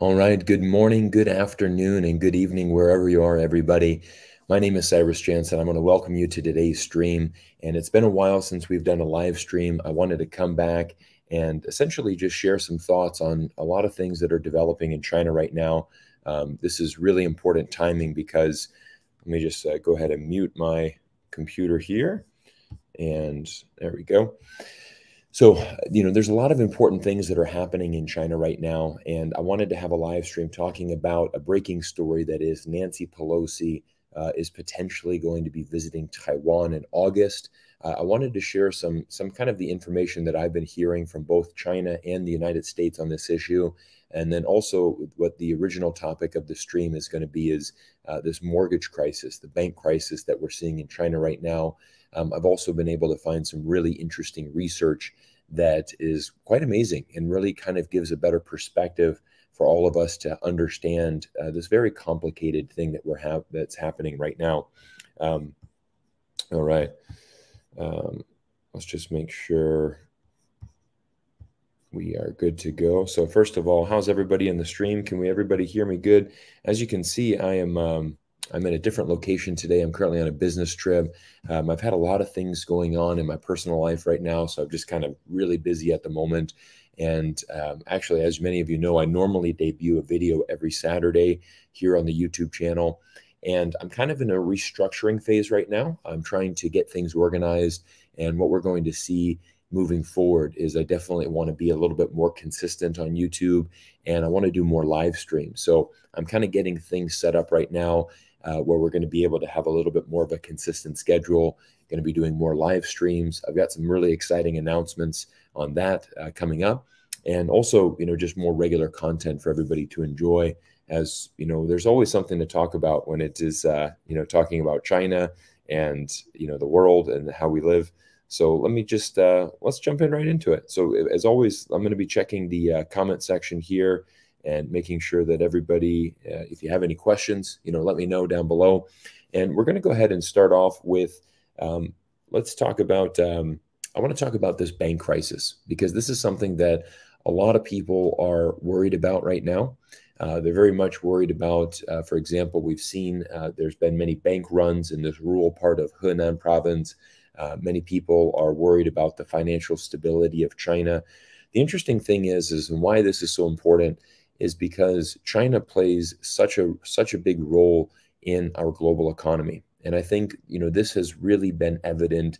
All right. Good morning, good afternoon, and good evening, wherever you are, everybody. My name is Cyrus Janssen. I want to welcome you to today's stream. And it's been a while since we've done a live stream. I wanted to come back and essentially just share some thoughts on a lot of things that are developing in China right now. Um, this is really important timing because let me just uh, go ahead and mute my computer here. And there we go. So, you know, there's a lot of important things that are happening in China right now. And I wanted to have a live stream talking about a breaking story that is Nancy Pelosi uh, is potentially going to be visiting Taiwan in August. Uh, I wanted to share some some kind of the information that I've been hearing from both China and the United States on this issue, and then also what the original topic of the stream is going to be is uh, this mortgage crisis, the bank crisis that we're seeing in China right now. Um, I've also been able to find some really interesting research that is quite amazing and really kind of gives a better perspective for all of us to understand uh, this very complicated thing that we're have that's happening right now. Um, all right, um, let's just make sure we are good to go. So first of all, how's everybody in the stream? Can we everybody hear me good? As you can see, I am um, I'm in a different location today. I'm currently on a business trip. Um, I've had a lot of things going on in my personal life right now, so I'm just kind of really busy at the moment. And um, actually, as many of you know, I normally debut a video every Saturday here on the YouTube channel. And I'm kind of in a restructuring phase right now. I'm trying to get things organized. And what we're going to see moving forward is I definitely want to be a little bit more consistent on YouTube and I want to do more live streams. So I'm kind of getting things set up right now uh, where we're going to be able to have a little bit more of a consistent schedule. Going to be doing more live streams. I've got some really exciting announcements on that uh, coming up, and also you know just more regular content for everybody to enjoy. As you know, there's always something to talk about when it is uh, you know talking about China and you know the world and how we live. So let me just uh, let's jump in right into it. So as always, I'm going to be checking the uh, comment section here and making sure that everybody, uh, if you have any questions, you know, let me know down below. And we're going to go ahead and start off with, um, let's talk about, um, I want to talk about this bank crisis because this is something that a lot of people are worried about right now. Uh, they're very much worried about, uh, for example, we've seen uh, there's been many bank runs in this rural part of Hunan province. Uh, many people are worried about the financial stability of China. The interesting thing is, is and why this is so important is because China plays such a such a big role in our global economy. And I think, you know, this has really been evident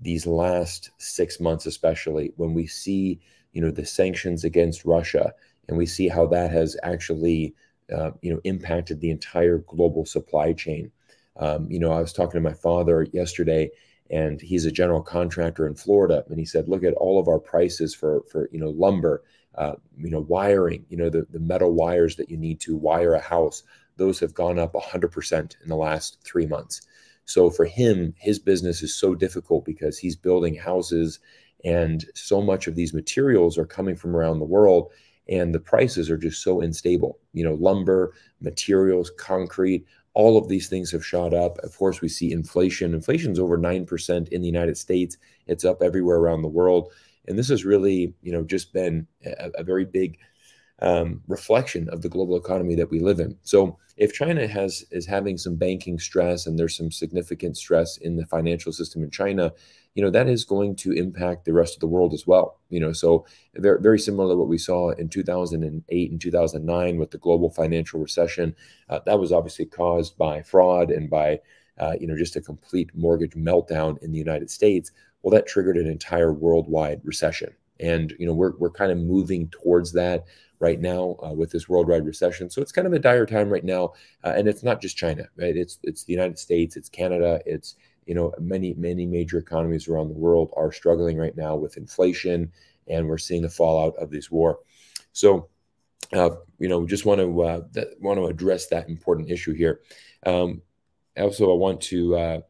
these last 6 months especially when we see, you know, the sanctions against Russia and we see how that has actually uh, you know impacted the entire global supply chain. Um, you know, I was talking to my father yesterday and he's a general contractor in Florida and he said, "Look at all of our prices for for, you know, lumber uh, you know, wiring, you know, the, the metal wires that you need to wire a house, those have gone up 100% in the last three months. So for him, his business is so difficult because he's building houses and so much of these materials are coming from around the world and the prices are just so unstable. You know, lumber, materials, concrete, all of these things have shot up. Of course, we see inflation. Inflation's over 9% in the United States. It's up everywhere around the world. And this has really, you know, just been a, a very big um, reflection of the global economy that we live in. So if China has is having some banking stress and there's some significant stress in the financial system in China, you know that is going to impact the rest of the world as well. You know, so very very similar to what we saw in 2008 and 2009 with the global financial recession. Uh, that was obviously caused by fraud and by uh, you know just a complete mortgage meltdown in the United States well, that triggered an entire worldwide recession. And you know we're we're kind of moving towards that right now uh, with this worldwide recession. So it's kind of a dire time right now, uh, and it's not just China, right? It's it's the United States, it's Canada, it's you know many many major economies around the world are struggling right now with inflation, and we're seeing the fallout of this war. So uh, you know, we just want to uh, want to address that important issue here. Um, also, I want to uh,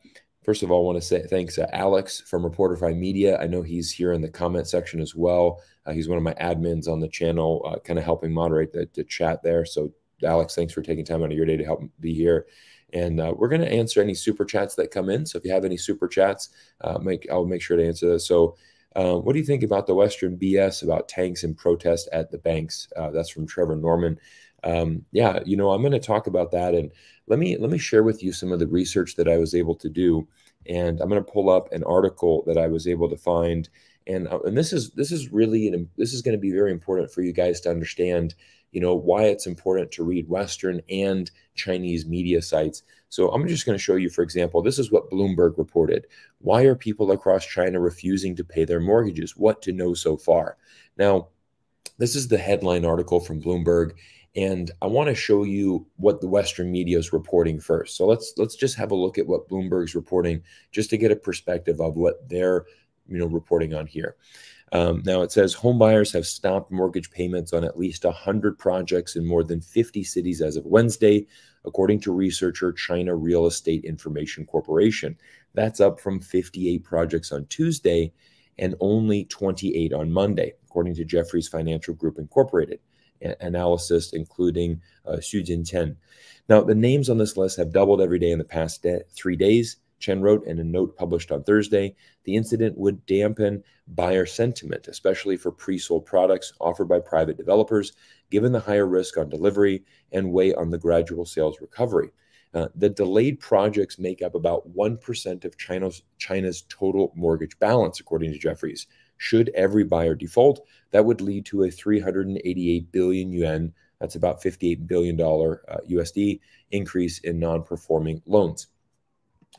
First of all, I want to say thanks uh, Alex from Reporterfy Media. I know he's here in the comment section as well. Uh, he's one of my admins on the channel, uh, kind of helping moderate the, the, chat there. So, Alex, thanks for taking time out of your day to help be here. And uh, we're going to answer any super chats that come in. So, if you have any super chats, uh, make I'll make sure to answer those. So, what do you think about the Western BS about tanks and protest at the banks? that's from Trevor Norman. um, yeah, you know, I'm going to talk about that, and let me let me share with you some of the research that I was able to do, and I'm going to pull up an article that I was able to find, and uh, and this is this is really this is going to be very important for you guys to understand, you know, why it's important to read Western and Chinese media sites. So I'm just going to show you, for example, this is what Bloomberg reported. Why are people across China refusing to pay their mortgages? What to know so far? Now, this is the headline article from Bloomberg and I want to show you what the Western media is reporting first. So let's let's just have a look at what Bloomberg's reporting, just to get a perspective of what they're you know reporting on here. Um, now it says homebuyers have stopped mortgage payments on at least 100 projects in more than 50 cities as of Wednesday, according to researcher China Real Estate Information Corporation. That's up from 58 projects on Tuesday and only 28 on Monday, according to Jefferies Financial Group Incorporated analysis, including uh, Shujin Chen. Now, the names on this list have doubled every day in the past de- three days. Chen wrote in a note published on Thursday the incident would dampen buyer sentiment, especially for pre sold products offered by private developers, given the higher risk on delivery and weigh on the gradual sales recovery. Uh, the delayed projects make up about 1% of China's, China's total mortgage balance, according to Jefferies. Should every buyer default, that would lead to a 388 billion yuan, that's about 58 billion dollar uh, USD increase in non-performing loans.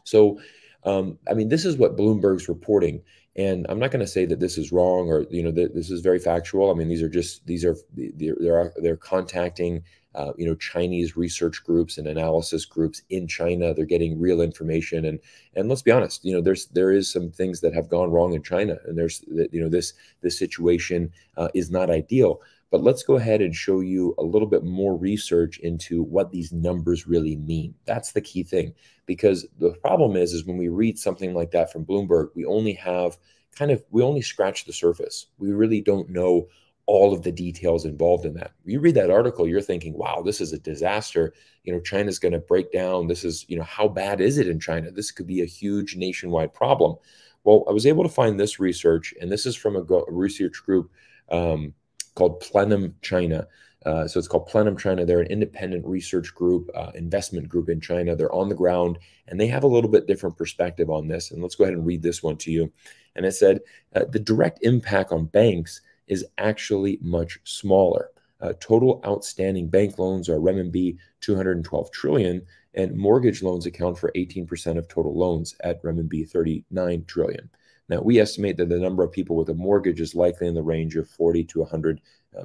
So, um, I mean, this is what Bloomberg's reporting, and I'm not going to say that this is wrong or you know that this is very factual. I mean, these are just these are they're they're, they're contacting uh, you know Chinese research groups and analysis groups in China. They're getting real information, and and let's be honest, you know, there's there is some things that have gone wrong in China, and there's you know this this situation uh, is not ideal. But let's go ahead and show you a little bit more research into what these numbers really mean. That's the key thing, because the problem is is when we read something like that from Bloomberg, we only have kind of we only scratch the surface. We really don't know all of the details involved in that. You read that article, you're thinking, wow, this is a disaster. You know, China's going to break down. This is, you know, how bad is it in China? This could be a huge nationwide problem. Well, I was able to find this research, and this is from a, research group um, called Plenum China. Uh, so it's called Plenum China. They're an independent research group, uh, investment group in China. They're on the ground and they have a little bit different perspective on this. And let's go ahead and read this one to you. And it said uh, the direct impact on banks is actually much smaller. Uh, total outstanding bank loans are renminbi 212 trillion, and mortgage loans account for 18% of total loans at renminbi 39 trillion. Now, we estimate that the number of people with a mortgage is likely in the range of 40 to 100 uh.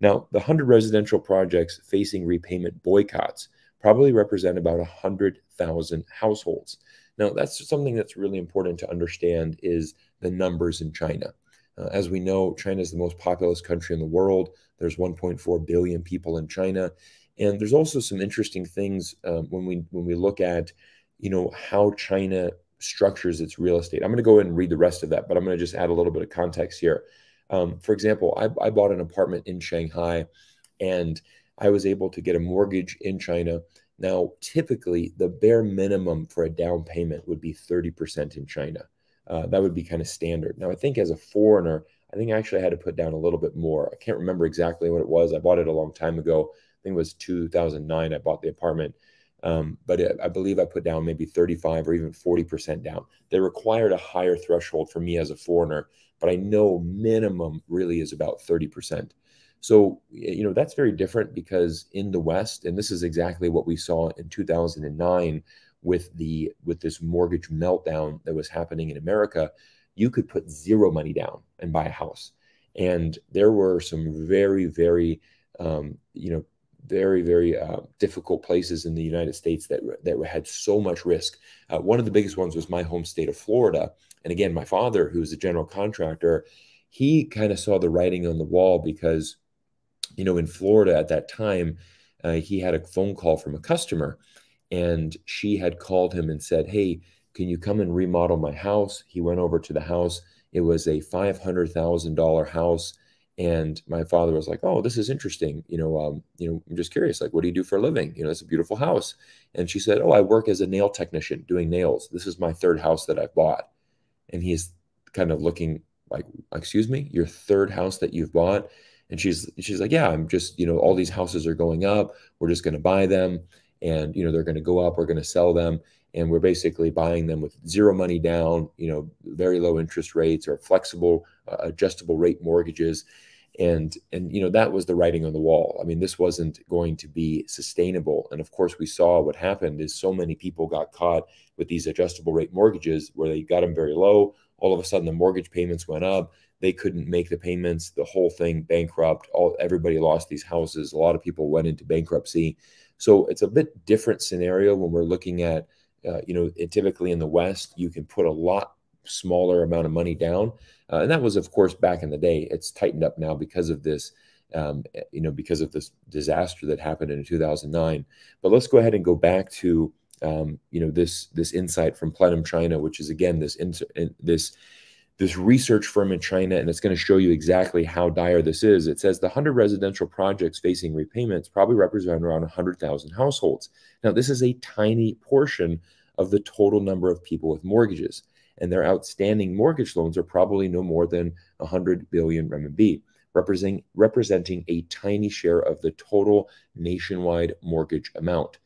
Now, the 100 residential projects facing repayment boycotts probably represent about 100,000 households. Now, that's something that's really important to understand is the numbers in China. Uh, as we know, China is the most populous country in the world. There's 1.4 billion people in China, and there's also some interesting things um, when we when we look at, you know, how China structures its real estate. I'm going to go ahead and read the rest of that, but I'm going to just add a little bit of context here. Um, for example, I, I bought an apartment in Shanghai, and I was able to get a mortgage in China. Now, typically, the bare minimum for a down payment would be 30% in China. Uh, that would be kind of standard. Now, I think as a foreigner, I think I actually had to put down a little bit more. I can't remember exactly what it was. I bought it a long time ago. I think it was 2009. I bought the apartment, um, but it, I believe I put down maybe 35 or even 40% down. They required a higher threshold for me as a foreigner, but I know minimum really is about 30%. So, you know, that's very different because in the West, and this is exactly what we saw in 2009 with the with this mortgage meltdown that was happening in America, you could put zero money down and buy a house. And there were some very, very, um, you know, very, very uh, difficult places in the United States that that had so much risk. Uh, one of the biggest ones was my home state of Florida. And again, my father, who was a general contractor, he kind of saw the writing on the wall because, you know, in Florida at that time, uh, he had a phone call from a customer and she had called him and said, Hey, can you come and remodel my house? He went over to the house. It was a $500,000 house. And my father was like, "Oh, this is interesting. You know, um, you know, I'm just curious. Like, what do you do for a living? You know, it's a beautiful house." And she said, "Oh, I work as a nail technician doing nails. This is my third house that I've bought." And he's kind of looking like, "Excuse me, your third house that you've bought?" And she's she's like, yeah, I'm just you know all these houses are going up. We're just going to buy them, and you know they're going to go up. We're going to sell them, and we're basically buying them with zero money down. You know, very low interest rates or flexible, uh, adjustable rate mortgages. And and you know that was the writing on the wall. I mean this wasn't going to be sustainable. And of course we saw what happened is so many people got caught with these adjustable rate mortgages where they got them very low. All of a sudden the mortgage payments went up. They couldn't make the payments. The whole thing bankrupt. All everybody lost these houses. A lot of people went into bankruptcy so it's a bit different scenario when we're looking at uh, you know typically in the west you can put a lot smaller amount of money down. Uh, and that was, of course, back in the day. It's tightened up now because of this, um, you know, because of this disaster that happened in 2009. But let's go ahead and go back to, um, you know, this this insight from Plenum China, which is again this in, this this research firm in China, and it's going to show you exactly how dire this is. It says the 100 residential projects facing repayments probably represent around 100,000 households. Now, this is a tiny portion of the total number of people with mortgages and their outstanding mortgage loans are probably no more than 100 billion renminbi, representing, representing a tiny share of the total nationwide mortgage amount.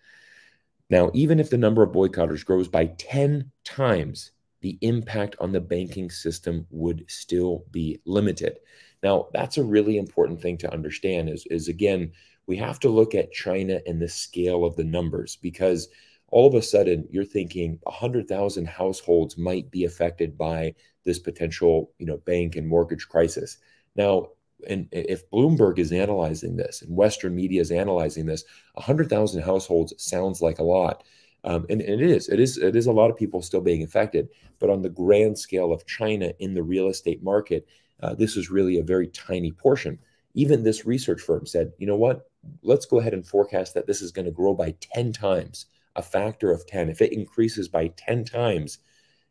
Now, even if the number of boycotters grows by 10 times, the impact on the banking system would still be limited. Now, that's a really important thing to understand is, is again, we have to look at China and the scale of the numbers because all of a sudden you're thinking 100,000 households might be affected by this potential, you know, bank and mortgage crisis. Now, and if Bloomberg is analyzing this and Western media is analyzing this, 100,000 households sounds like a lot. Um, and, and, it is, it is, it is a lot of people still being affected. But on the grand scale of China in the real estate market, uh, this is really a very tiny portion. Even this research firm said, you know what? Let's go ahead and forecast that this is going to grow by 10 times a factor of 10, if it increases by 10 times,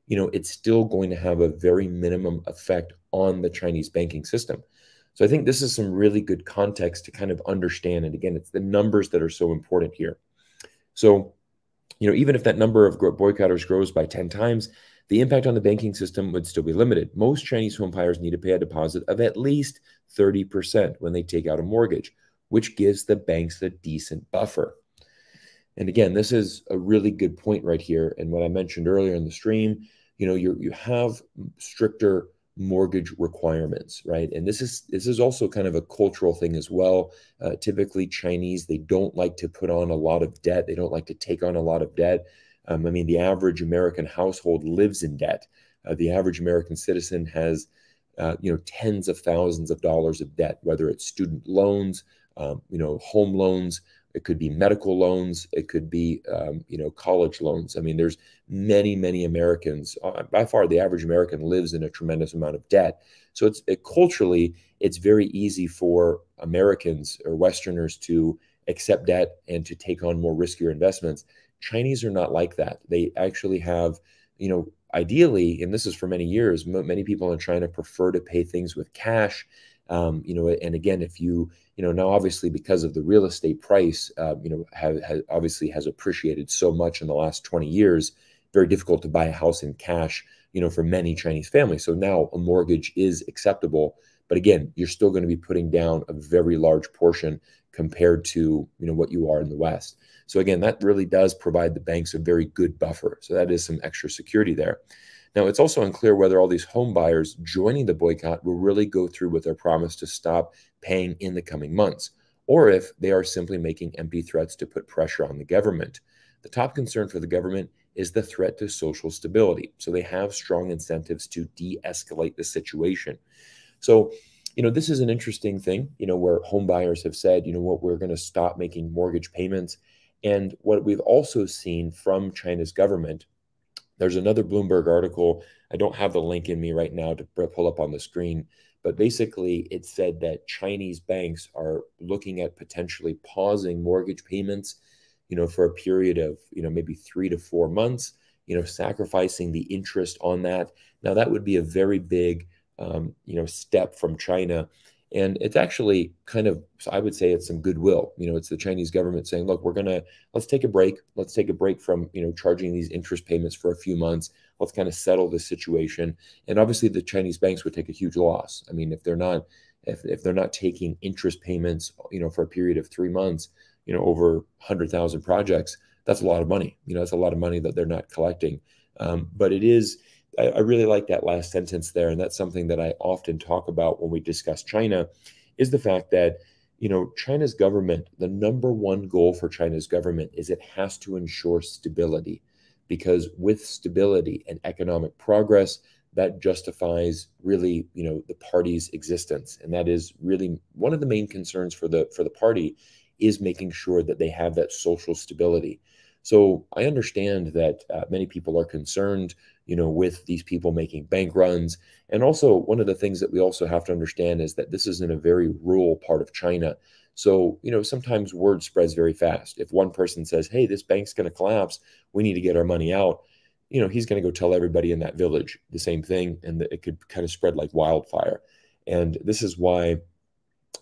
you know, it's still going to have a very minimum effect on the Chinese banking system. So I think this is some really good context to kind of understand. And again, it's the numbers that are so important here. So, you know, even if that number of boycotters grows by 10 times, the impact on the banking system would still be limited. Most Chinese home buyers need to pay a deposit of at least 30% when they take out a mortgage, which gives the banks a decent buffer. And again, this is a really good point right here. And what I mentioned earlier in the stream, you know, you you have stricter mortgage requirements, right? And this is this is also kind of a cultural thing as well. Uh, typically, Chinese they don't like to put on a lot of debt. They don't like to take on a lot of debt. Um, I mean, the average American household lives in debt. Uh, the average American citizen has, uh, you know, tens of thousands of dollars of debt, whether it's student loans, um, you know, home loans, it could be medical loans. It could be, um, you know, college loans. I mean, there's many, many Americans. Uh, by far, the average American lives in a tremendous amount of debt. So it's it, culturally, it's very easy for Americans or Westerners to accept debt and to take on more riskier investments. Chinese are not like that. They actually have, you know, ideally, and this is for many years, many people in China prefer to pay things with cash um, you know, and again, if you, you know, now obviously because of the real estate price, uh, you know, have, have, obviously has appreciated so much in the last 20 years, very difficult to buy a house in cash, you know, for many Chinese families. So now a mortgage is acceptable. But again, you're still going to be putting down a very large portion compared to, you know, what you are in the West. So again, that really does provide the banks a very good buffer. So that is some extra security there. Now, it's also unclear whether all these home buyers joining the boycott will really go through with their promise to stop paying in the coming months, or if they are simply making empty threats to put pressure on the government. The top concern for the government is the threat to social stability. So they have strong incentives to de escalate the situation. So, you know, this is an interesting thing, you know, where home buyers have said, you know what, we're going to stop making mortgage payments. And what we've also seen from China's government there's another Bloomberg article. I don't have the link in me right now to pull up on the screen, but basically it said that Chinese banks are looking at potentially pausing mortgage payments, you know, for a period of, you know, maybe 3 to 4 months, you know, sacrificing the interest on that. Now that would be a very big um, you know, step from China and it's actually kind of i would say it's some goodwill. You know it's the chinese government saying look we're going to let's take a break. Let's take a break from you know charging these interest payments for a few months. Let's kind of settle this situation. And obviously the chinese banks would take a huge loss. I mean if they're not if, if they're not taking interest payments, you know, for a period of three months, you know, over 100,000 projects, that's a lot of money. You know, that's a lot of money that they're not collecting. Um, but it is, I, I really like that last sentence there. And that's something that I often talk about when we discuss China is the fact that, you know, China's government, the number one goal for China's government is it has to ensure stability because with stability and economic progress, that justifies really you know the party's existence and that is really one of the main concerns for the for the party is making sure that they have that social stability so i understand that uh, many people are concerned you know with these people making bank runs and also one of the things that we also have to understand is that this is in a very rural part of china so you know sometimes word spreads very fast if one person says hey this bank's going to collapse we need to get our money out you know, he's going to go tell everybody in that village the same thing, and it could kind of spread like wildfire. And this is why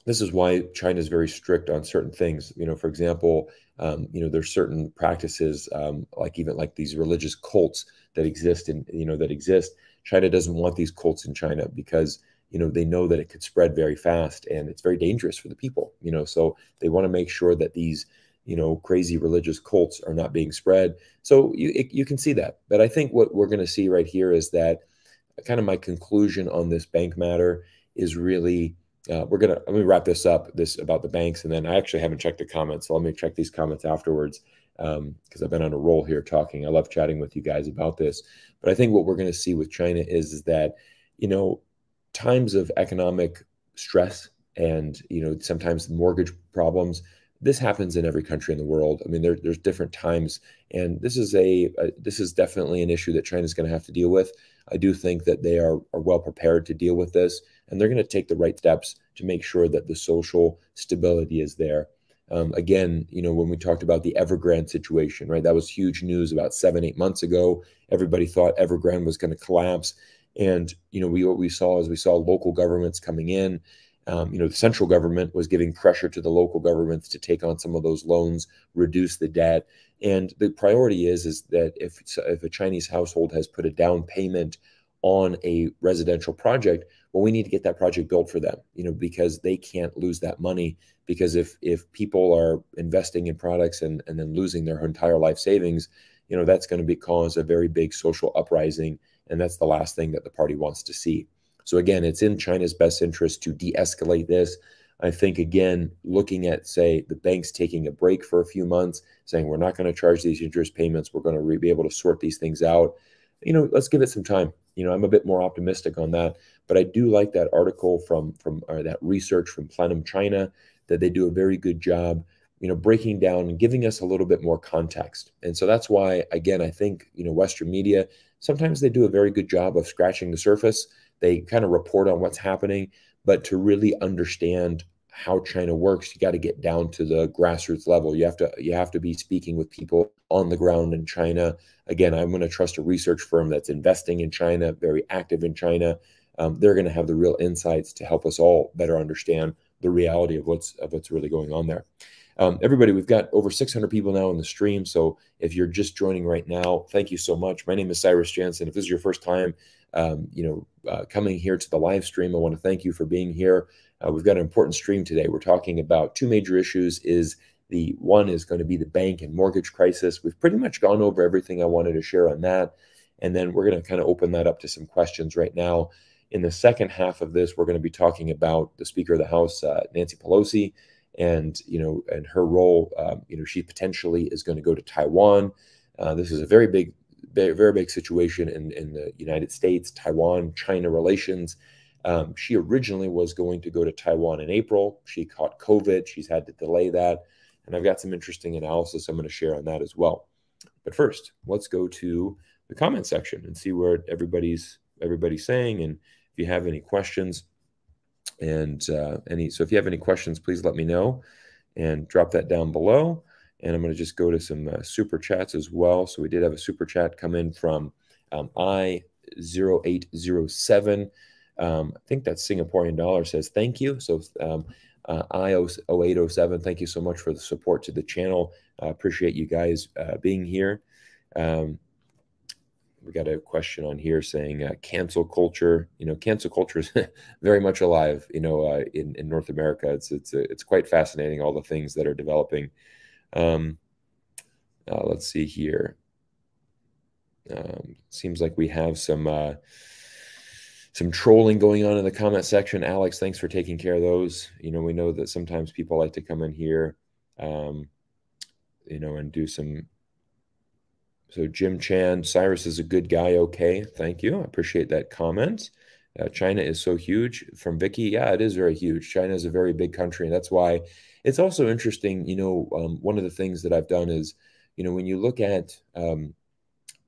this is why China is very strict on certain things. You know, for example, um, you know, there's certain practices um, like even like these religious cults that exist and you know that exist. China doesn't want these cults in China because you know they know that it could spread very fast and it's very dangerous for the people. You know, so they want to make sure that these you know crazy religious cults are not being spread so you it, you can see that but i think what we're going to see right here is that kind of my conclusion on this bank matter is really uh, we're gonna let me wrap this up this about the banks and then i actually haven't checked the comments so let me check these comments afterwards because um, i've been on a roll here talking i love chatting with you guys about this but i think what we're going to see with china is, is that you know times of economic stress and you know sometimes mortgage problems this happens in every country in the world. I mean, there, there's different times, and this is a, a this is definitely an issue that china's going to have to deal with. I do think that they are are well prepared to deal with this, and they're going to take the right steps to make sure that the social stability is there. Um, again, you know, when we talked about the Evergrande situation, right? That was huge news about seven, eight months ago. Everybody thought Evergrande was going to collapse, and you know, we what we saw is we saw local governments coming in um, you know, the central government was giving pressure to the local governments to take on some of those loans, reduce the debt. And the priority is is that if if a Chinese household has put a down payment on a residential project, well, we need to get that project built for them, you know, because they can't lose that money. Because if if people are investing in products and and then losing their entire life savings, you know, that's going to be cause a very big social uprising, and that's the last thing that the party wants to see. So again, it's in China's best interest to de-escalate this. I think again, looking at say the banks taking a break for a few months, saying we're not going to charge these interest payments, we're going to be able to sort these things out. You know, let's give it some time. You know, I'm a bit more optimistic on that, but I do like that article from from or that research from Plenum China that they do a very good job you know breaking down and giving us a little bit more context and so that's why again i think you know western media sometimes they do a very good job of scratching the surface they kind of report on what's happening, but to really understand how China works, you got to get down to the grassroots level. You have to you have to be speaking with people on the ground in China. Again, I'm going to trust a research firm that's investing in China, very active in China. Um, they're going to have the real insights to help us all better understand the reality of what's of what's really going on there. Um, everybody, we've got over 600 people now in the stream. So if you're just joining right now, thank you so much. My name is Cyrus Janssen. If this is your first time, um, you know, uh, coming here to the live stream, I want to thank you for being here. Uh, we've got an important stream today. We're talking about two major issues. Is the one is going to be the bank and mortgage crisis. We've pretty much gone over everything I wanted to share on that, and then we're going to kind of open that up to some questions right now. In the second half of this, we're going to be talking about the Speaker of the House, uh, Nancy Pelosi and you know, and her role. Um, you know, she potentially is going to go to Taiwan. Uh, this is a very big, very, big situation in in the United States, Taiwan, China relations. Um, she originally was going to go to Taiwan in April. She caught COVID. She's had to delay that, and I've got some interesting analysis I'm going to share on that as well. But first, let's go to the comment section and see where everybody's everybody's saying, and if you have any questions and uh, any, so if you have any questions, please let me know and drop that down below. And I'm going to just go to some uh, super chats as well. So we did have a super chat come in from um, I0807. Um, I think that's Singaporean dollar says thank you. So um, uh, I0807, thank you so much for the support to the channel. I appreciate you guys uh, being here. Um, we got a question on here saying uh, cancel culture. You know, cancel culture is very much alive. You know, uh, in in North America, it's it's uh, it's quite fascinating all the things that are developing. Um, uh, let's see here. Um, seems like we have some uh, some trolling going on in the comment section. Alex, thanks for taking care of those. You know, we know that sometimes people like to come in here, um, you know, and do some so Jim Chan, Cyrus is a good guy. Okay, thank you. I appreciate that comment. Uh, China is so huge. From Vicky, yeah, it is very huge. China is a very big country, and that's why it's also interesting. You know, um, one of the things that I've done is, you know, when you look at um,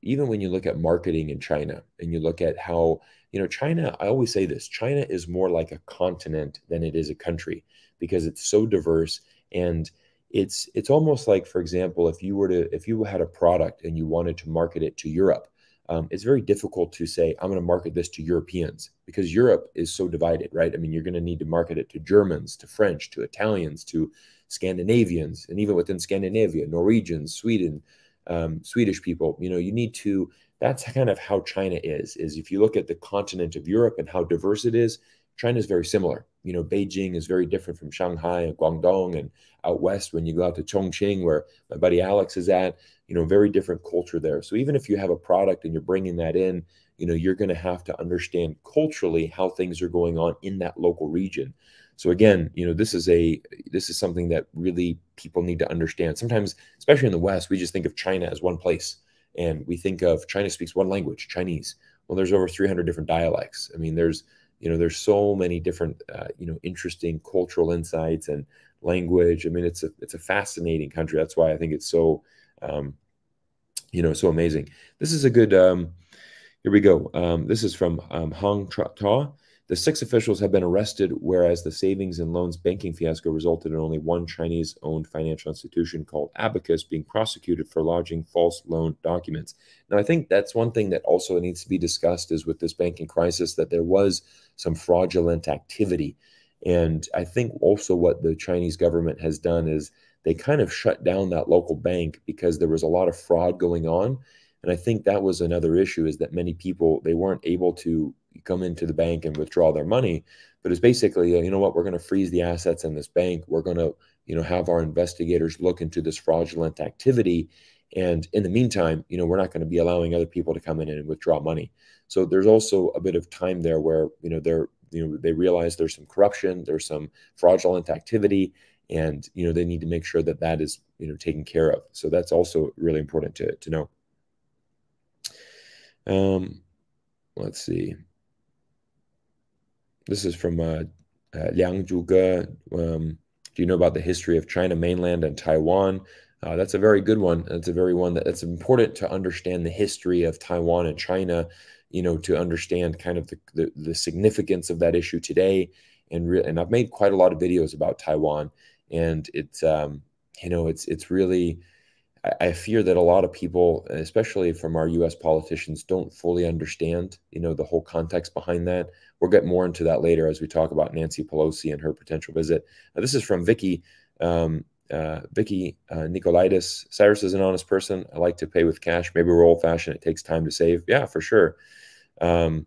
even when you look at marketing in China, and you look at how you know China. I always say this: China is more like a continent than it is a country because it's so diverse and it's it's almost like for example if you were to if you had a product and you wanted to market it to europe um, it's very difficult to say i'm going to market this to europeans because europe is so divided right? I mean you're going to need to market it to germans to french to italians to scandinavians and even within scandinavia norwegians sweden um, swedish people. You know you need to that's kind of how china is is if you look at the continent of europe and how diverse it is china is very similar you know, Beijing is very different from Shanghai and Guangdong and out west when you go out to Chongqing, where my buddy Alex is at, you know, very different culture there. So even if you have a product and you're bringing that in, you know, you're going to have to understand culturally how things are going on in that local region. So again, you know, this is a this is something that really people need to understand. Sometimes, especially in the West, we just think of China as one place, and we think of China speaks one language, Chinese. Well, there's over 300 different dialects. I mean, there's you know there's so many different uh, you know interesting cultural insights and language. I mean it's a it's a fascinating country. That's why i think it's so um, you know so amazing. This is a good um, here we go. Um, this is from um, hong ta the six officials have been arrested, whereas the savings and loans banking fiasco resulted in only one Chinese owned financial institution called Abacus being prosecuted for lodging false loan documents. Now, I think that's one thing that also needs to be discussed is with this banking crisis that there was some fraudulent activity. And I think also what the Chinese government has done is they kind of shut down that local bank because there was a lot of fraud going on. And I think that was another issue is that many people they weren't able to come into the bank and withdraw their money. But it's basically, uh, you know what, we're going to freeze the assets in this bank. We're going to, you know, have our investigators look into this fraudulent activity. And in the meantime, you know, we're not going to be allowing other people to come in and withdraw money. So there's also a bit of time there where, you know, they're, you know, they realize there's some corruption, there's some fraudulent activity, and you know they need to make sure that that is you know taken care of. So that's also really important to to know. Um, let's see. This is from uh, uh, Liang Zhuge. Um, do you know about the history of China mainland and Taiwan? Uh, that's a very good one. That's a very one that, that's important to understand the history of Taiwan and China. You know, to understand kind of the, the, the significance of that issue today. And re- and I've made quite a lot of videos about Taiwan, and it's um, you know it's it's really I fear that a lot of people, especially from our U.S. politicians, don't fully understand, you know, the whole context behind that. We'll get more into that later as we talk about Nancy Pelosi and her potential visit. Now, this is from Vicky. Um, uh, Vicky uh, Nicolaitis. Cyrus is an honest person. I like to pay with cash. Maybe we're old fashioned. It takes time to save. Yeah, for sure. Um,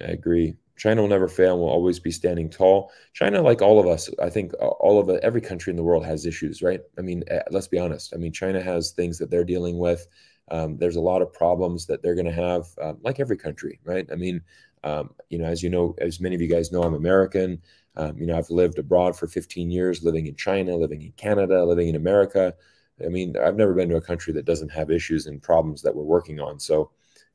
I agree. China will never fail and will always be standing tall. China, like all of us, I think uh, all of every country in the world has issues, right? I mean, eh, let's be honest. I mean, China has things that they're dealing with. Um, there's a lot of problems that they're going to have, um, like every country, right? I mean, um, you know, as you know, as many of you guys know, I'm American. Um, you know, I've lived abroad for 15 years, living in China, living in Canada, living in America. I mean, I've never been to a country that doesn't have issues and problems that we're working on. So,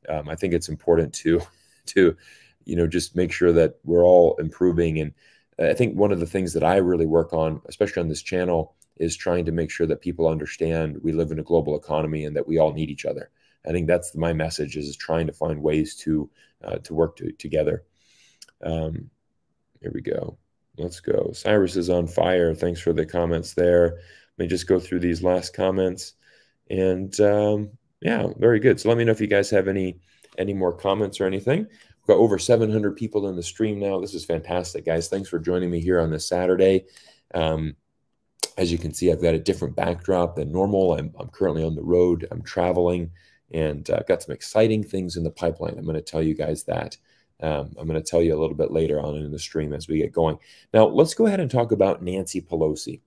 um, I think it's important to to you know, just make sure that we're all improving. And I think one of the things that I really work on, especially on this channel, is trying to make sure that people understand we live in a global economy and that we all need each other. I think that's my message is, trying to find ways to uh, to work to, together. Um, here we go. Let's go. Cyrus is on fire. Thanks for the comments there. Let me just go through these last comments. And um, yeah, very good. So let me know if you guys have any any more comments or anything got over 700 people in the stream now. This is fantastic, guys. Thanks for joining me here on this Saturday. Um, as you can see, I've got a different backdrop than normal. I'm, I'm currently on the road. I'm traveling, and I've uh, got some exciting things in the pipeline. I'm going to tell you guys that. Um, I'm going to tell you a little bit later on in the stream as we get going. Now, let's go ahead and talk about Nancy Pelosi.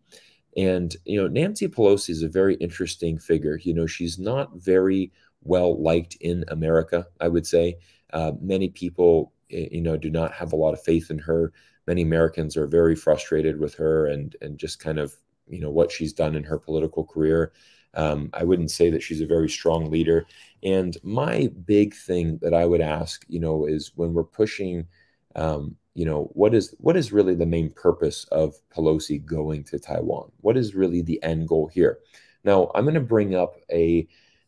And, you know, Nancy Pelosi is a very interesting figure. You know, she's not very well liked in America, I would say. Uh, many people, you know, do not have a lot of faith in her. Many Americans are very frustrated with her and, and just kind of, you know, what she's done in her political career. Um, I wouldn't say that she's a very strong leader. And my big thing that I would ask, you know, is when we're pushing, um, you know, what is what is really the main purpose of Pelosi going to Taiwan? What is really the end goal here? Now, I'm going to bring up a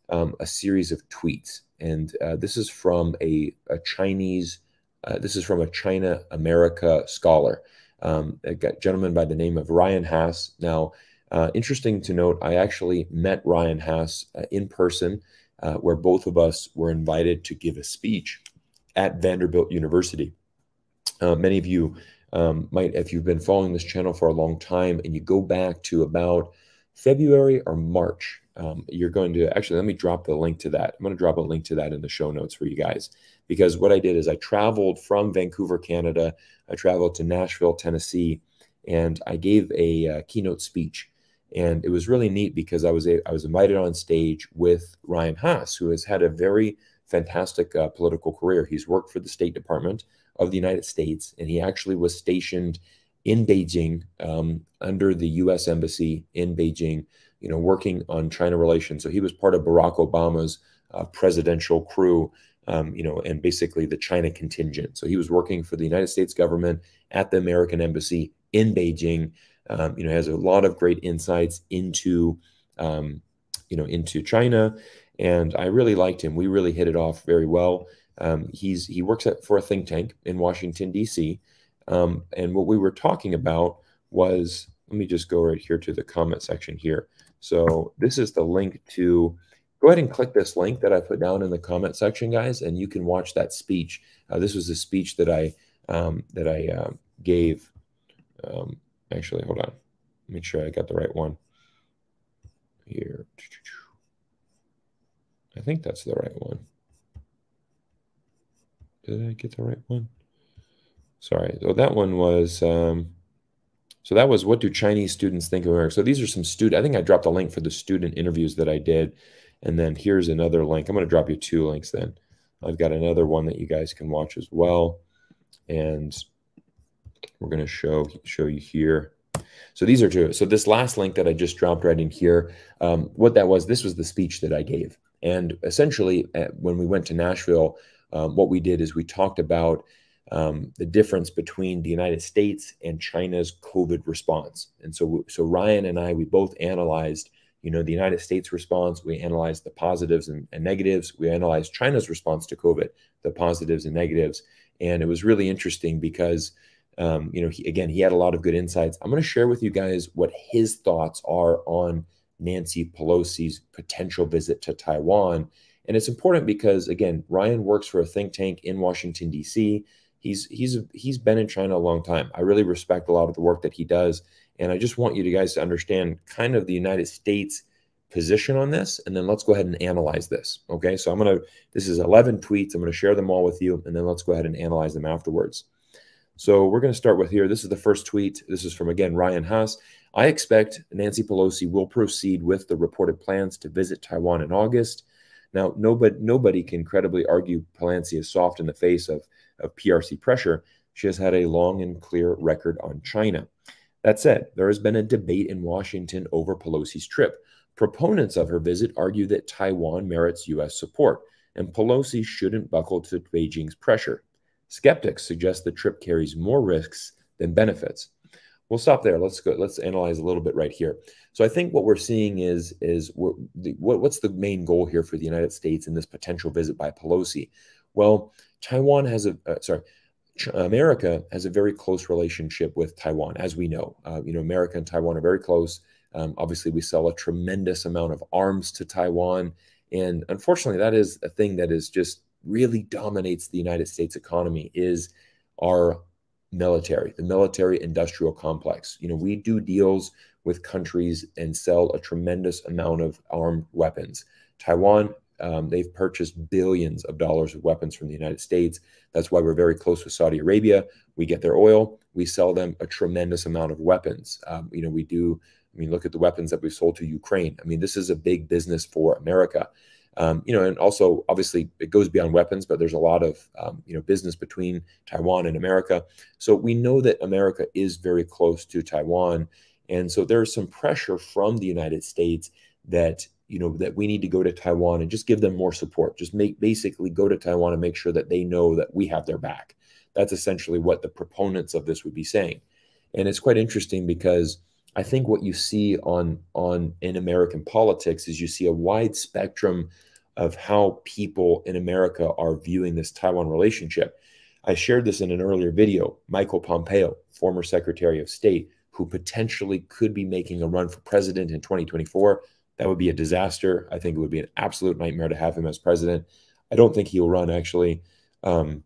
um, a series of tweets, and uh, this is from a, a Chinese. Uh, this is from a China America scholar, um, a gentleman by the name of Ryan Hass. Now, uh, interesting to note, I actually met Ryan Hass uh, in person, uh, where both of us were invited to give a speech at Vanderbilt University. Uh, many of you um, might, if you've been following this channel for a long time and you go back to about February or March, um, you're going to actually let me drop the link to that. I'm going to drop a link to that in the show notes for you guys because what I did is I traveled from Vancouver, Canada. I traveled to Nashville, Tennessee, and I gave a uh, keynote speech and it was really neat because I was a, I was invited on stage with Ryan Hass, who has had a very fantastic uh, political career. He's worked for the State Department of the United States, and he actually was stationed in Beijing um, under the U.S. Embassy in Beijing, you know, working on China relations. So he was part of Barack Obama's uh, presidential crew, um, you know, and basically the China contingent. So he was working for the United States government at the American Embassy in Beijing um, you know, has a lot of great insights into, um, you know, into China, and I really liked him. We really hit it off very well. Um, he's he works at for a think tank in Washington D.C. Um, and what we were talking about was let me just go right here to the comment section here. So this is the link to. Go ahead and click this link that I put down in the comment section, guys, and you can watch that speech. Uh, this was a speech that I um, that I uh, gave um, Actually, hold on. Make sure I got the right one. Here. I think that's the right one. Did I get the right one? Sorry. So that one was, um, so that was what do Chinese students think of America? So these are some student, I think I dropped a link for the student interviews that I did. And then here's another link. I'm going to drop you two links then. I've got another one that you guys can watch as well. And we're going to show show you here. So these are two. So this last link that I just dropped right in here, um, what that was, this was the speech that I gave. And essentially, uh, when we went to Nashville, um, what we did is we talked about um, the difference between the United States and China's COVID response. And so, so Ryan and I, we both analyzed, you know, the United States response. We analyzed the positives and, and negatives. We analyzed China's response to COVID, the positives and negatives. And it was really interesting because um, you know, he, again, he had a lot of good insights. I'm going to share with you guys what his thoughts are on Nancy Pelosi's potential visit to Taiwan. And it's important because, again, Ryan works for a think tank in Washington, D.C. He's he's he's been in China a long time. I really respect a lot of the work that he does, and I just want you to guys to understand kind of the United States position on this, and then let's go ahead and analyze this. Okay, so I'm gonna this is 11 tweets. I'm gonna share them all with you, and then let's go ahead and analyze them afterwards. So we're going to start with here. This is the first tweet. This is from, again, Ryan Hass. I expect Nancy Pelosi will proceed with the reported plans to visit Taiwan in August. Now, nobody, nobody can credibly argue Pelosi is soft in the face of, of PRC pressure. She has had a long and clear record on China. That said, there has been a debate in Washington over Pelosi's trip. Proponents of her visit argue that Taiwan merits U.S. support, and Pelosi shouldn't buckle to Beijing's pressure. Skeptics suggest the trip carries more risks than benefits. We'll stop there. Let's go. Let's analyze a little bit right here. So I think what we're seeing is is the, what, what's the main goal here for the United States in this potential visit by Pelosi? Well, Taiwan has a uh, sorry. America has a very close relationship with Taiwan, as we know. Uh, you know, America and Taiwan are very close. Um, obviously, we sell a tremendous amount of arms to Taiwan, and unfortunately, that is a thing that is just really dominates the United States economy is our military, the military industrial complex. You know, we do deals with countries and sell a tremendous amount of armed weapons. Taiwan, Um, they've purchased billions of dollars of weapons from the United States. That's why we're very close with Saudi Arabia. We get their oil. We sell them a tremendous amount of weapons. Um, you know, we do. I mean, look at the weapons that we've sold to Ukraine. I mean, this is a big business for America. Um, you know, and also obviously it goes beyond weapons, but there's a lot of um, you know business between Taiwan and America. So we know that America is very close to Taiwan, and so there's some pressure from the United States that you know that we need to go to Taiwan and just give them more support. Just make basically go to Taiwan and make sure that they know that we have their back. That's essentially what the proponents of this would be saying. And it's quite interesting because I think what you see on on in American politics is you see a wide spectrum of how people in America are viewing this Taiwan relationship. I shared this in an earlier video. Michael Pompeo, former Secretary of State, who potentially could be making a run for president in 2024. That would be a disaster. I think it would be an absolute nightmare to have him as president. I don't think he will run, actually. Um,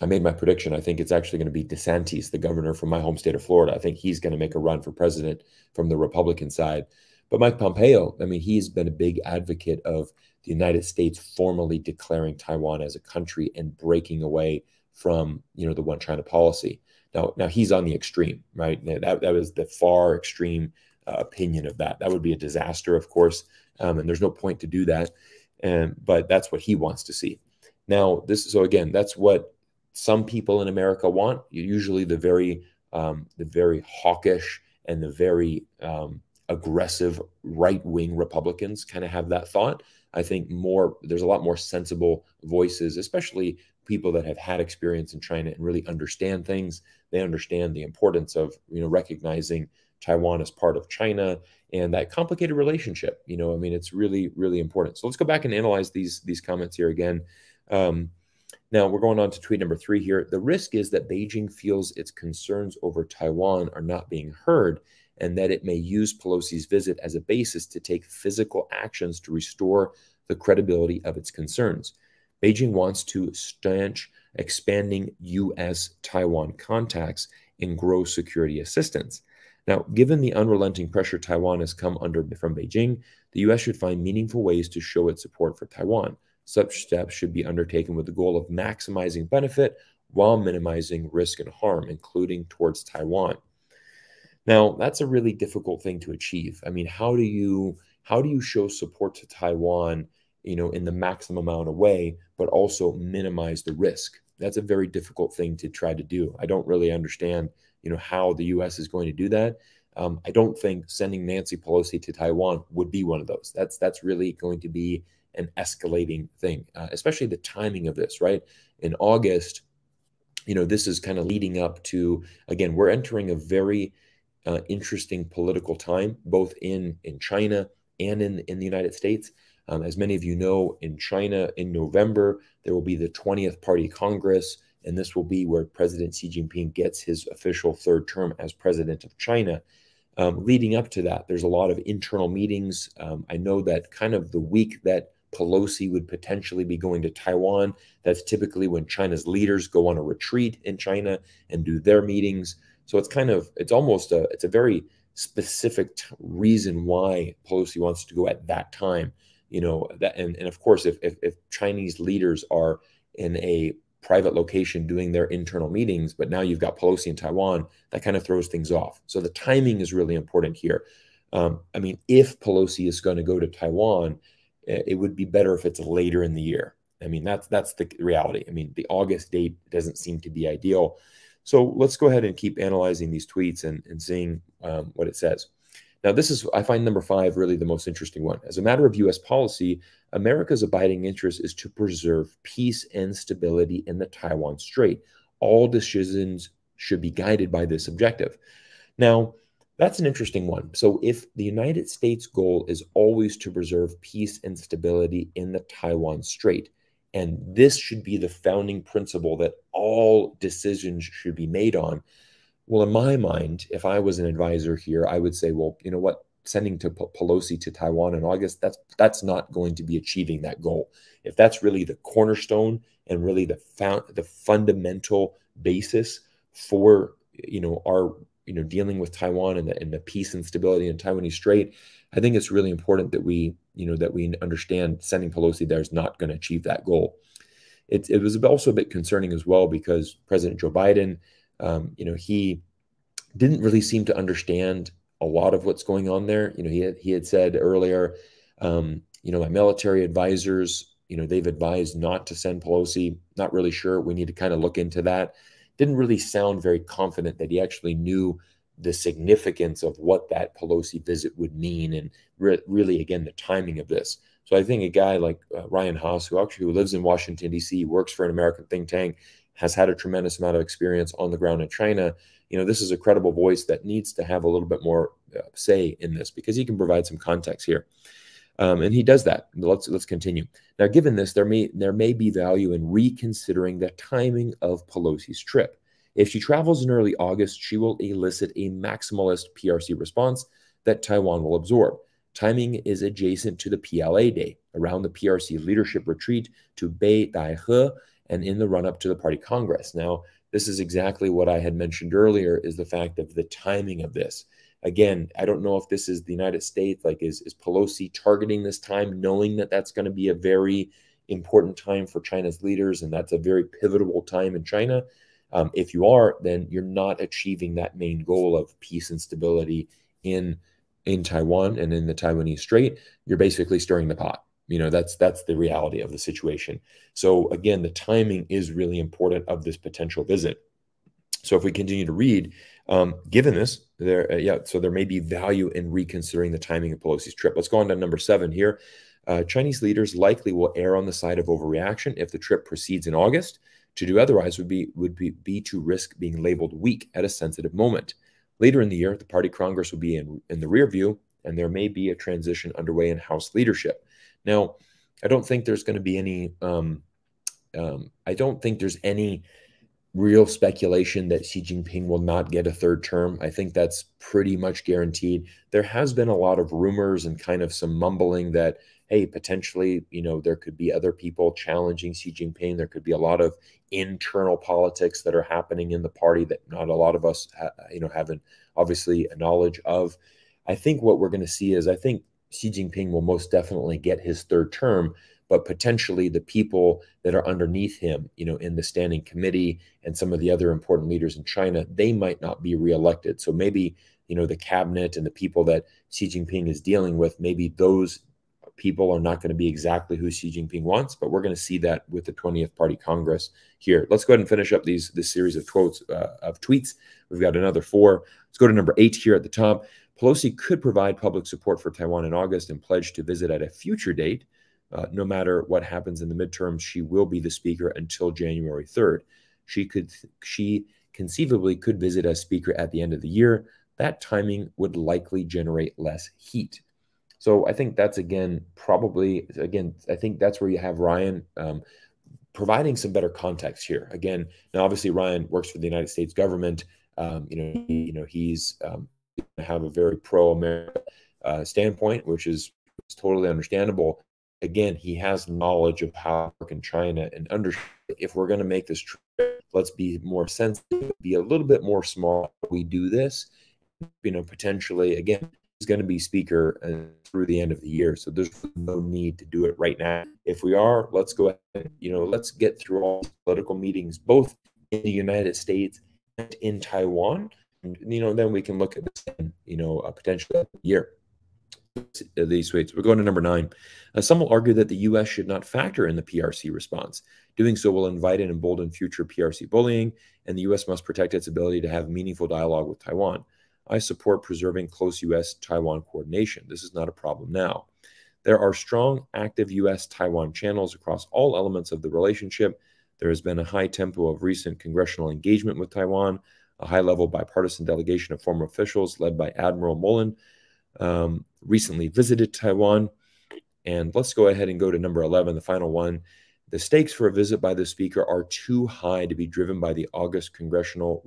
I made my prediction. I think it's actually going to be DeSantis, the governor from my home state of Florida. I think he's going to make a run for president from the Republican side. But Mike Pompeo, I mean, he's been a big advocate of the United States formally declaring Taiwan as a country and breaking away from, you know, the one China policy. Now, now he's on the extreme, right? That, that was the far extreme opinion of that. That would be a disaster, of course, um, and there's no point to do that. And but that's what he wants to see. Now, this is so again, that's what some people in America want. Usually, the very um, the very hawkish and the very um, aggressive right wing Republicans kind of have that thought. I think more there's a lot more sensible voices, especially people that have had experience in China and really understand things. They understand the importance of you know recognizing Taiwan as part of China and that complicated relationship. You know, I mean, it's really really important. So let's go back and analyze these these comments here again. Um, now we're going on to tweet number three here. The risk is that Beijing feels its concerns over Taiwan are not being heard and that it may use Pelosi's visit as a basis to take physical actions to restore the credibility of its concerns. Beijing wants to stanch expanding U.S. Taiwan contacts and grow security assistance. Now, given the unrelenting pressure Taiwan has come under from Beijing, the U.S. should find meaningful ways to show its support for Taiwan. Such steps should be undertaken with the goal of maximizing benefit while minimizing risk and harm, including towards Taiwan. Now, that's a really difficult thing to achieve. I mean, how do you how do you show support to Taiwan, you know, in the maximum amount of way, but also minimize the risk? That's a very difficult thing to try to do. I don't really understand, you know, how the U.S. is going to do that. Um, I don't think sending Nancy Pelosi to Taiwan would be one of those. That's that's really going to be an escalating thing, uh, especially the timing of this. Right in August, you know, this is kind of leading up to again. We're entering a very uh, interesting political time, both in in China and in in the United States. Um, as many of you know, in China in November there will be the 20th Party Congress, and this will be where President Xi Jinping gets his official third term as president of China. Um, leading up to that, there's a lot of internal meetings. Um, I know that kind of the week that Pelosi would potentially be going to Taiwan, that's typically when China's leaders go on a retreat in China and do their meetings. So it's kind of it's almost a it's a very specific t- reason why Pelosi wants to go at that time. You know that and, and of course if, if if Chinese leaders are in a private location doing their internal meetings, but now you've got Pelosi in Taiwan, that kind of throws things off. So the timing is really important here. Um, I mean, if Pelosi is going to go to Taiwan, it would be better if it's later in the year. I mean, that's that's the reality. I mean, the August date doesn't seem to be ideal. So let's go ahead and keep analyzing these tweets and, and seeing um, what it says. Now, this is, I find number five really the most interesting one. As a matter of U.S. policy, America's abiding interest is to preserve peace and stability in the Taiwan Strait. All decisions should be guided by this objective. Now, that's an interesting one. So, if the United States' goal is always to preserve peace and stability in the Taiwan Strait, and this should be the founding principle that all decisions should be made on. Well, in my mind, if I was an advisor here, I would say, well, you know what? Sending to Pelosi to Taiwan in August, that's that's not going to be achieving that goal. If that's really the cornerstone and really the found the fundamental basis for you know our you know dealing with Taiwan and the, and the peace and stability in Taiwanese Strait, I think it's really important that we you know that we understand sending Pelosi there is not going to achieve that goal. It, it was also a bit concerning as well because President Joe Biden, um, you know, he didn't really seem to understand a lot of what's going on there. You know, he had, he had said earlier, um, you know, my military advisors, you know, they've advised not to send Pelosi. Not really sure. We need to kind of look into that. Didn't really sound very confident that he actually knew the significance of what that Pelosi visit would mean, and re really, again, the timing of this. So I think a guy like uh, Ryan Hass, who actually who lives in Washington D.C., works for an American think tank, has had a tremendous amount of experience on the ground in China. You know, this is a credible voice that needs to have a little bit more uh, say in this because he can provide some context here. Um, and he does that. Let's let's continue. Now, given this, there may there may be value in reconsidering the timing of Pelosi's trip. If she travels in early August, she will elicit a maximalist PRC response that Taiwan will absorb. Timing is adjacent to the PLA Day, around the PRC leadership retreat to Beidaihe and in the run-up to the party congress. Now, this is exactly what I had mentioned earlier is the fact of the timing of this. Again, I don't know if this is the United States, like is, is Pelosi targeting this time, knowing that that's going to be a very important time for China's leaders, and that's a very pivotal time in China. Um, if you are, then you're not achieving that main goal of peace and stability in in Taiwan and in the Taiwanese Strait. You're basically stirring the pot. You know that's that's the reality of the situation. So again, the timing is really important of this potential visit. So if we continue to read, um, given this, there uh, yeah, so there may be value in reconsidering the timing of Pelosi's trip. Let's go on to number seven here. Uh, Chinese leaders likely will err on the side of overreaction if the trip proceeds in August. To do otherwise would be would be, be to risk being labeled weak at a sensitive moment. Later in the year, the party congress will be in, in the rear view, and there may be a transition underway in House leadership. Now, I don't think there's going to be any. Um, um, I don't think there's any real speculation that Xi Jinping will not get a third term. I think that's pretty much guaranteed. There has been a lot of rumors and kind of some mumbling that hey, potentially, you know, there could be other people challenging Xi Jinping. There could be a lot of internal politics that are happening in the party that not a lot of us, you know, haven't obviously a knowledge of. I think what we're going to see is I think Xi Jinping will most definitely get his third term, but potentially the people that are underneath him, you know, in the standing committee and some of the other important leaders in China, they might not be reelected. So maybe, you know, the cabinet and the people that Xi Jinping is dealing with, maybe those people are not going to be exactly who Xi Jinping wants, but we're going to see that with the 20th Party Congress here. Let's go ahead and finish up these this series of quotes uh, of tweets. We've got another four. Let's go to number eight here at the top. Pelosi could provide public support for Taiwan in August and pledge to visit at a future date. Uh, no matter what happens in the midterms, she will be the speaker until January 3rd. She could she conceivably could visit as speaker at the end of the year. That timing would likely generate less heat. So I think that's again probably again I think that's where you have Ryan um, providing some better context here. Again, now obviously Ryan works for the United States government. Um, you know, he, you know he's um, have a very pro-America uh, standpoint, which is, is totally understandable. Again, he has knowledge of how to work in China and understand if we're going to make this trip, let's be more sensitive, be a little bit more smart. We do this, you know, potentially again he's going to be speaker uh, through the end of the year. So there's no need to do it right now. If we are, let's go ahead. You know, let's get through all political meetings, both in the United States and in Taiwan. And, you know, then we can look at this, you know, a potential year. These weights. We're going to number nine. Uh, some will argue that the U.S. should not factor in the PRC response. Doing so will invite and embolden future PRC bullying, and the U.S. must protect its ability to have meaningful dialogue with Taiwan. I support preserving close U.S. Taiwan coordination. This is not a problem now. There are strong, active U.S. Taiwan channels across all elements of the relationship. There has been a high tempo of recent congressional engagement with Taiwan. A high level bipartisan delegation of former officials, led by Admiral Mullen, um, recently visited Taiwan. And let's go ahead and go to number 11, the final one. The stakes for a visit by the speaker are too high to be driven by the August congressional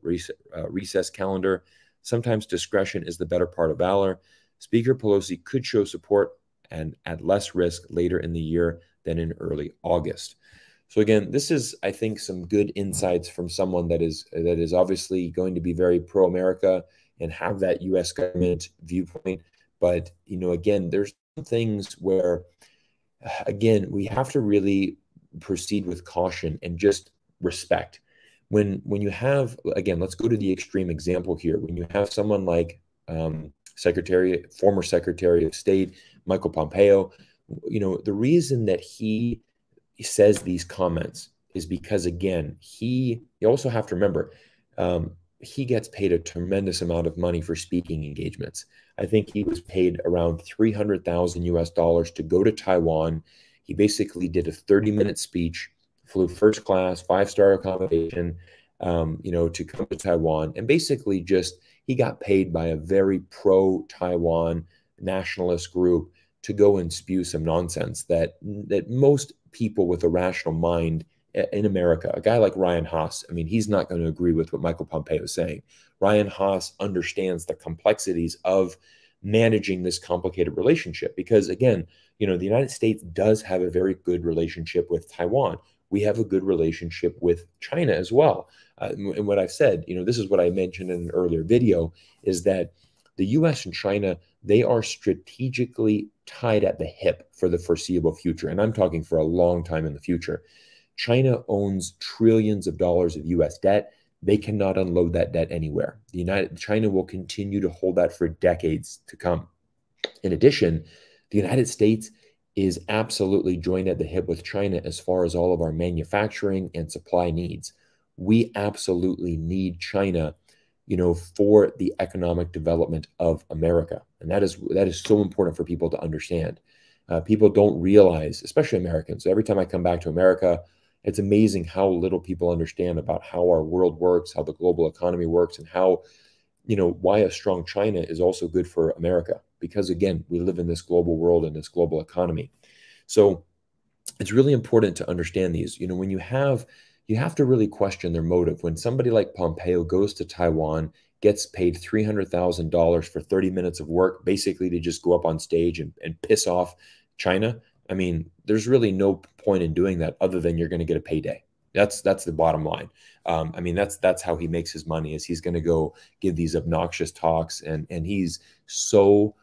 uh, recess calendar. Sometimes discretion is the better part of valor. Speaker Pelosi could show support and at less risk later in the year than in early August. So again, this is, I think, some good insights from someone that is that is obviously going to be very pro-America and have that U.S. government viewpoint. But you know, again, there's things where, again, we have to really proceed with caution and just respect. When when you have again, let's go to the extreme example here. When you have someone like um, Secretary, former Secretary of State Michael Pompeo, you know the reason that he says these comments is because again he you also have to remember um, he gets paid a tremendous amount of money for speaking engagements. I think he was paid around 300,000 US dollars to go to Taiwan. He basically did a 30 minute speech, flew first class, five star accommodation, um, you know, to come to Taiwan. And basically just he got paid by a very pro Taiwan nationalist group to go and spew some nonsense that that most people with a rational mind in America, a guy like Ryan Hass, I mean, he's not going to agree with what Michael Pompeo is saying. Ryan Hass understands the complexities of managing this complicated relationship because, again, you know, the United States does have a very good relationship with Taiwan. We have a good relationship with China as well. Uh, and what I've said, you know, this is what I mentioned in an earlier video, is that the US and China, they are strategically tied at the hip for the foreseeable future. And I'm talking for a long time in the future. China owns trillions of dollars of US debt. They cannot unload that debt anywhere. The United China will continue to hold that for decades to come. In addition, the United States is absolutely joined at the hip with China as far as all of our manufacturing and supply needs. We absolutely need China, you know, for the economic development of America. And that is that is so important for people to understand. Uh, people don't realize, especially Americans. Every time I come back to America, it's amazing how little people understand about how our world works, how the global economy works, and how, you know, why a strong China is also good for America. Because again, we live in this global world and this global economy. So it's really important to understand these. You know, when you have, you have to really question their motive. When somebody like Pompeo goes to Taiwan, gets paid $300,000 for 30 minutes of work, basically to just go up on stage and, and piss off China, I mean, there's really no point in doing that other than you're going to get a payday. That's that's the bottom line. Um, I mean, that's that's how he makes his money. Is he's going to go give these obnoxious talks, and and he's so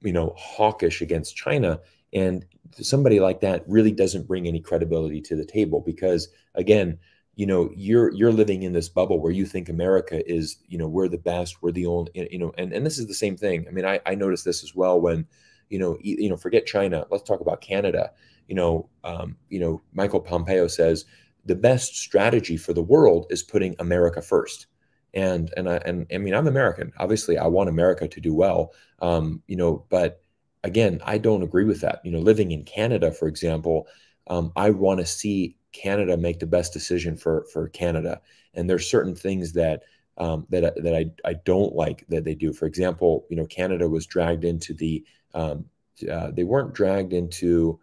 you know hawkish against China, and somebody like that really doesn't bring any credibility to the table because again, you know, you're you're living in this bubble where you think America is, you know, we're the best, we're the only, you know, and and this is the same thing. I mean, I I noticed this as well when you know, you know, forget China. Let's talk about Canada. You know, um, you know, Michael Pompeo says the best strategy for the world is putting America first. And and I and I mean, I'm American. Obviously, I want America to do well. Um, you know, but again, I don't agree with that. You know, living in Canada, for example, um, I want to see Canada make the best decision for for Canada. And there's certain things that um, that that I I don't like that they do. For example, you know, Canada was dragged into the um, uh, they weren't dragged into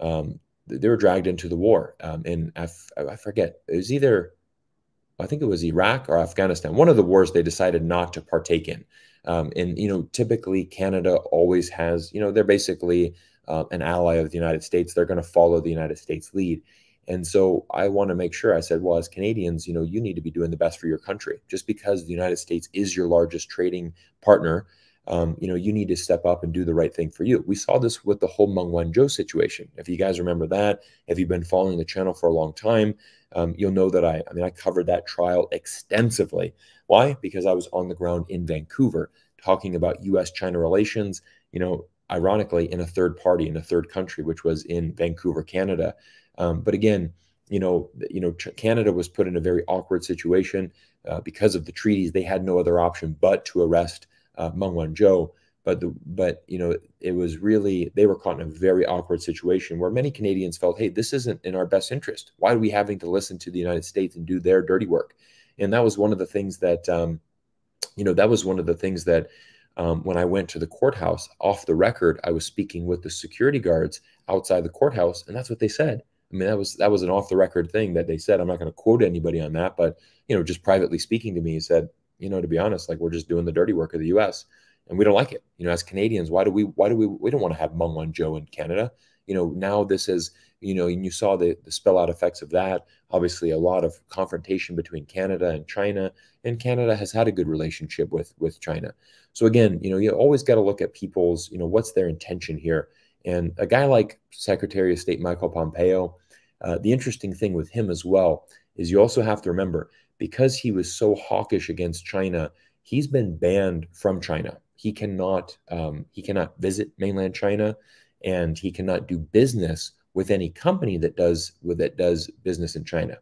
um, they were dragged into the war um, in Af- I forget it was either I think it was Iraq or Afghanistan one of the wars they decided not to partake in um, and you know typically Canada always has you know they're basically uh, an ally of the United States they're going to follow the United States lead and so I want to make sure I said well as Canadians you know you need to be doing the best for your country just because the United States is your largest trading partner um, you know, you need to step up and do the right thing for you. We saw this with the whole Meng Wanzhou situation. If you guys remember that, if you've been following the channel for a long time, um, you'll know that I, I mean, I covered that trial extensively. Why? Because I was on the ground in Vancouver talking about U.S.-China relations. You know, ironically, in a third party, in a third country, which was in Vancouver, Canada. Um, but again, you know, you know, Canada was put in a very awkward situation uh, because of the treaties. They had no other option but to arrest uh, Meng Wanzhou. But the but you know it was really they were caught in a very awkward situation where many Canadians felt, hey, this isn't in our best interest. Why are we having to listen to the United States and do their dirty work? And that was one of the things that um, you know that was one of the things that um, when I went to the courthouse off the record, I was speaking with the security guards outside the courthouse, and that's what they said. I mean, that was that was an off the record thing that they said. I'm not going to quote anybody on that, but you know, just privately speaking to me, he said, you know, to be honest, like we're just doing the dirty work of the U.S. and we don't like it. You know, as Canadians, why do we? Why do we? We don't want to have Meng Wanzhou in Canada. You know, now this is, you know, and you saw the, the spell out effects of that. Obviously, a lot of confrontation between Canada and China, and Canada has had a good relationship with with China. So again, you know, you always got to look at people's, you know, what's their intention here. And a guy like Secretary of State Michael Pompeo, uh, the interesting thing with him as well is you also have to remember because he was so hawkish against China, he's been banned from China. He cannot um, he cannot visit mainland China, and he cannot do business with any company that does that does business in China.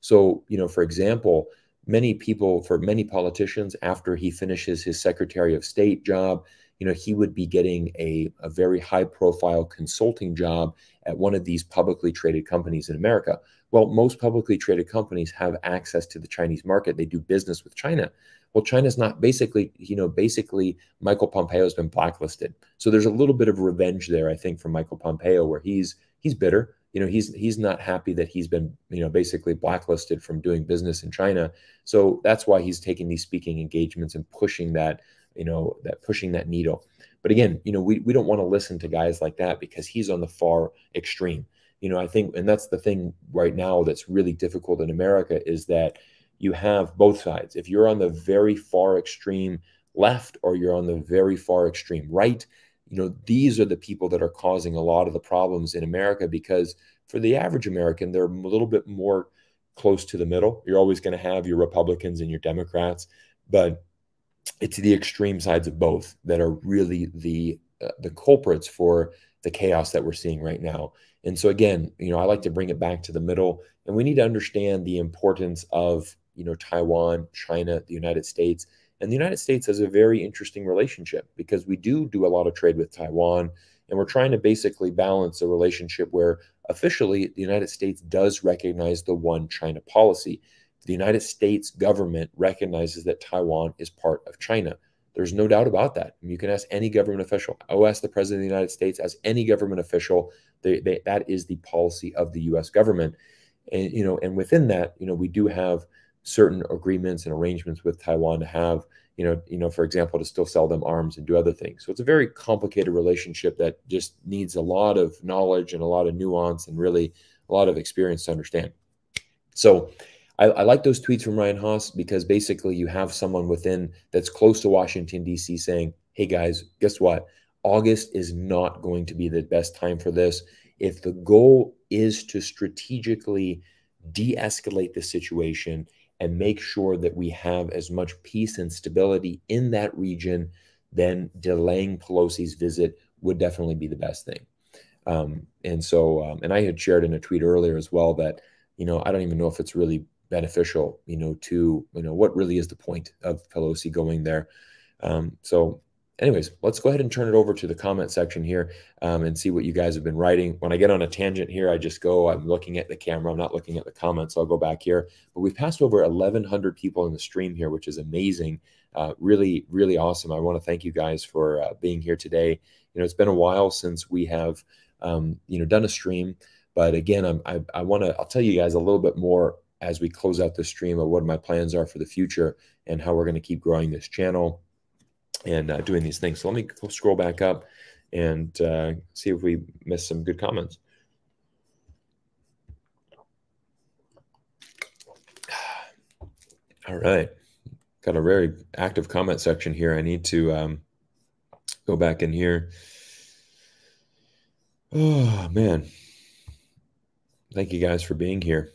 So you know, for example, many people for many politicians after he finishes his Secretary of State job, you know, he would be getting a, a very high profile consulting job at one of these publicly traded companies in America. Well, most publicly traded companies have access to the Chinese market. They do business with China. Well, China's not basically, you know, basically Michael Pompeo has been blacklisted. So there's a little bit of revenge there, I think, from Michael Pompeo, where he's he's bitter. You know, he's he's not happy that he's been, you know, basically blacklisted from doing business in China. So that's why he's taking these speaking engagements and pushing that you know, that pushing that needle. But again, you know, we, we don't want to listen to guys like that because he's on the far extreme. You know, I think, and that's the thing right now that's really difficult in America is that you have both sides. If you're on the very far extreme left or you're on the very far extreme right, you know, these are the people that are causing a lot of the problems in America because for the average American, they're a little bit more close to the middle. You're always going to have your Republicans and your Democrats, but it's the extreme sides of both that are really the uh, the culprits for the chaos that we're seeing right now. And so again, you know, I like to bring it back to the middle, and we need to understand the importance of you know Taiwan, China, the United States, and the United States has a very interesting relationship because we do do a lot of trade with Taiwan, and we're trying to basically balance a relationship where officially the United States does recognize the one China policy the United States government recognizes that Taiwan is part of China. There's no doubt about that. You can ask any government official. I'll ask the president of the United States, as any government official. They, they, that is the policy of the U.S. government, and you know, and within that, you know, we do have certain agreements and arrangements with Taiwan to have, you know, you know, for example, to still sell them arms and do other things. So it's a very complicated relationship that just needs a lot of knowledge and a lot of nuance and really a lot of experience to understand. So I, I, like those tweets from Ryan Hass because basically you have someone within that's close to Washington, D.C. saying, hey guys, guess what? August is not going to be the best time for this. If the goal is to strategically de escalate the situation and make sure that we have as much peace and stability in that region, then delaying Pelosi's visit would definitely be the best thing. Um, and so, um, and I had shared in a tweet earlier as well that, you know, I don't even know if it's really beneficial, you know, to, you know, what really is the point of Pelosi going there. Um, so anyways, let's go ahead and turn it over to the comment section here um, and see what you guys have been writing. When I get on a tangent here, I just go, I'm looking at the camera. I'm not looking at the comments. So I'll go back here. But we've passed over 1,100 people in the stream here, which is amazing. Uh, really, really awesome. I want to thank you guys for uh, being here today. You know, it's been a while since we have, um, you know, done a stream. But again, I'm, I, I want to, I'll tell you guys a little bit more as we close out the stream of what my plans are for the future and how we're going to keep growing this channel and uh, doing these things. So let me scroll back up and uh, see if we missed some good comments. All right. Got a very active comment section here. I need to um, go back in here. Oh, man. Thank you guys for being here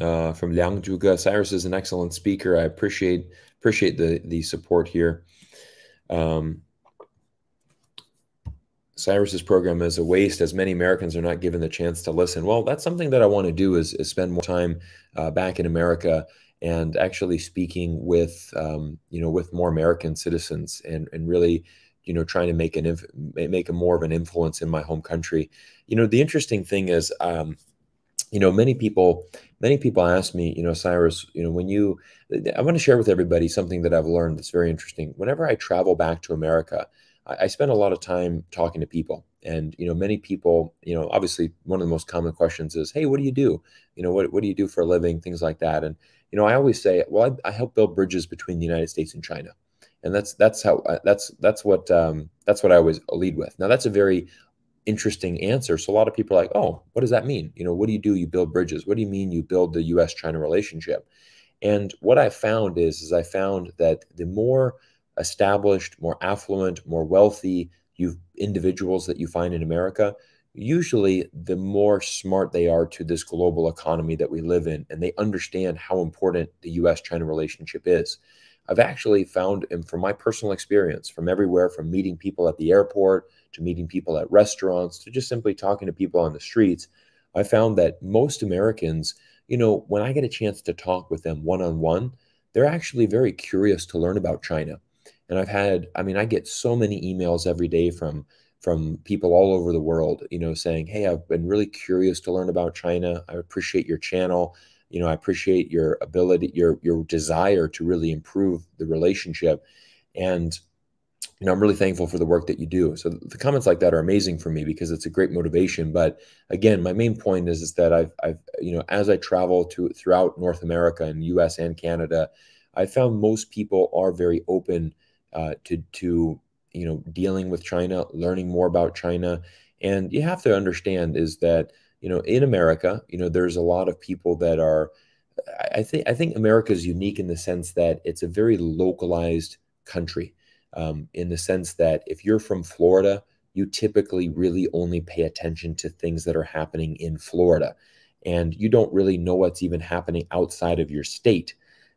uh, from Liang Zhuge. Cyrus is an excellent speaker. I appreciate appreciate the the support here. Um, Cyrus's program is a waste as many Americans are not given the chance to listen. Well, that's something that I want to do is, is spend more time uh, back in America and actually speaking with um, you know with more American citizens and and really you know trying to make an make a more of an influence in my home country. You know the interesting thing is um, you know many people many people ask me you know cyrus you know when you i want to share with everybody something that i've learned that's very interesting. Whenever i travel back to america I, I spend a lot of time talking to people. And you know many people you know obviously one of the most common questions is hey what do you do? You know what, what do you do for a living? Things like that. And you know i always say well i, I help build bridges between the united states and china. And that's that's how that's that's what um, that's what i always lead with. Now that's a very interesting answer. So a lot of people are like, oh, what does that mean? You know, what do you do? You build bridges. What do you mean you build the US China relationship? And what I found is, is I found that the more established, more affluent, more wealthy you individuals that you find in America, usually the more smart they are to this global economy that we live in, and they understand how important the US China relationship is. I've actually found, and from my personal experience, from everywhere from meeting people at the airport to meeting people at restaurants to just simply talking to people on the streets, I found that most Americans, you know, when I get a chance to talk with them one on one, they're actually very curious to learn about China. And I've had, I mean, I get so many emails every day from from people all over the world, you know, saying, "Hey, I've been really curious to learn about China. I appreciate your channel. You know, I appreciate your ability, your your desire to really improve the relationship." And you know, I'm really thankful for the work that you do. So the comments like that are amazing for me because it's a great motivation. But again, my main point is is that I've I've you know, as I travel to throughout North America and U.S. and Canada, I found most people are very open uh, to to you know, dealing with China, learning more about China. And you have to understand is that, you know, in America, you know, there's a lot of people that are, I think, I think America is unique in the sense that it's a very localized country. Um, in the sense that if you're from Florida, you typically really only pay attention to things that are happening in Florida. And you don't really know what's even happening outside of your state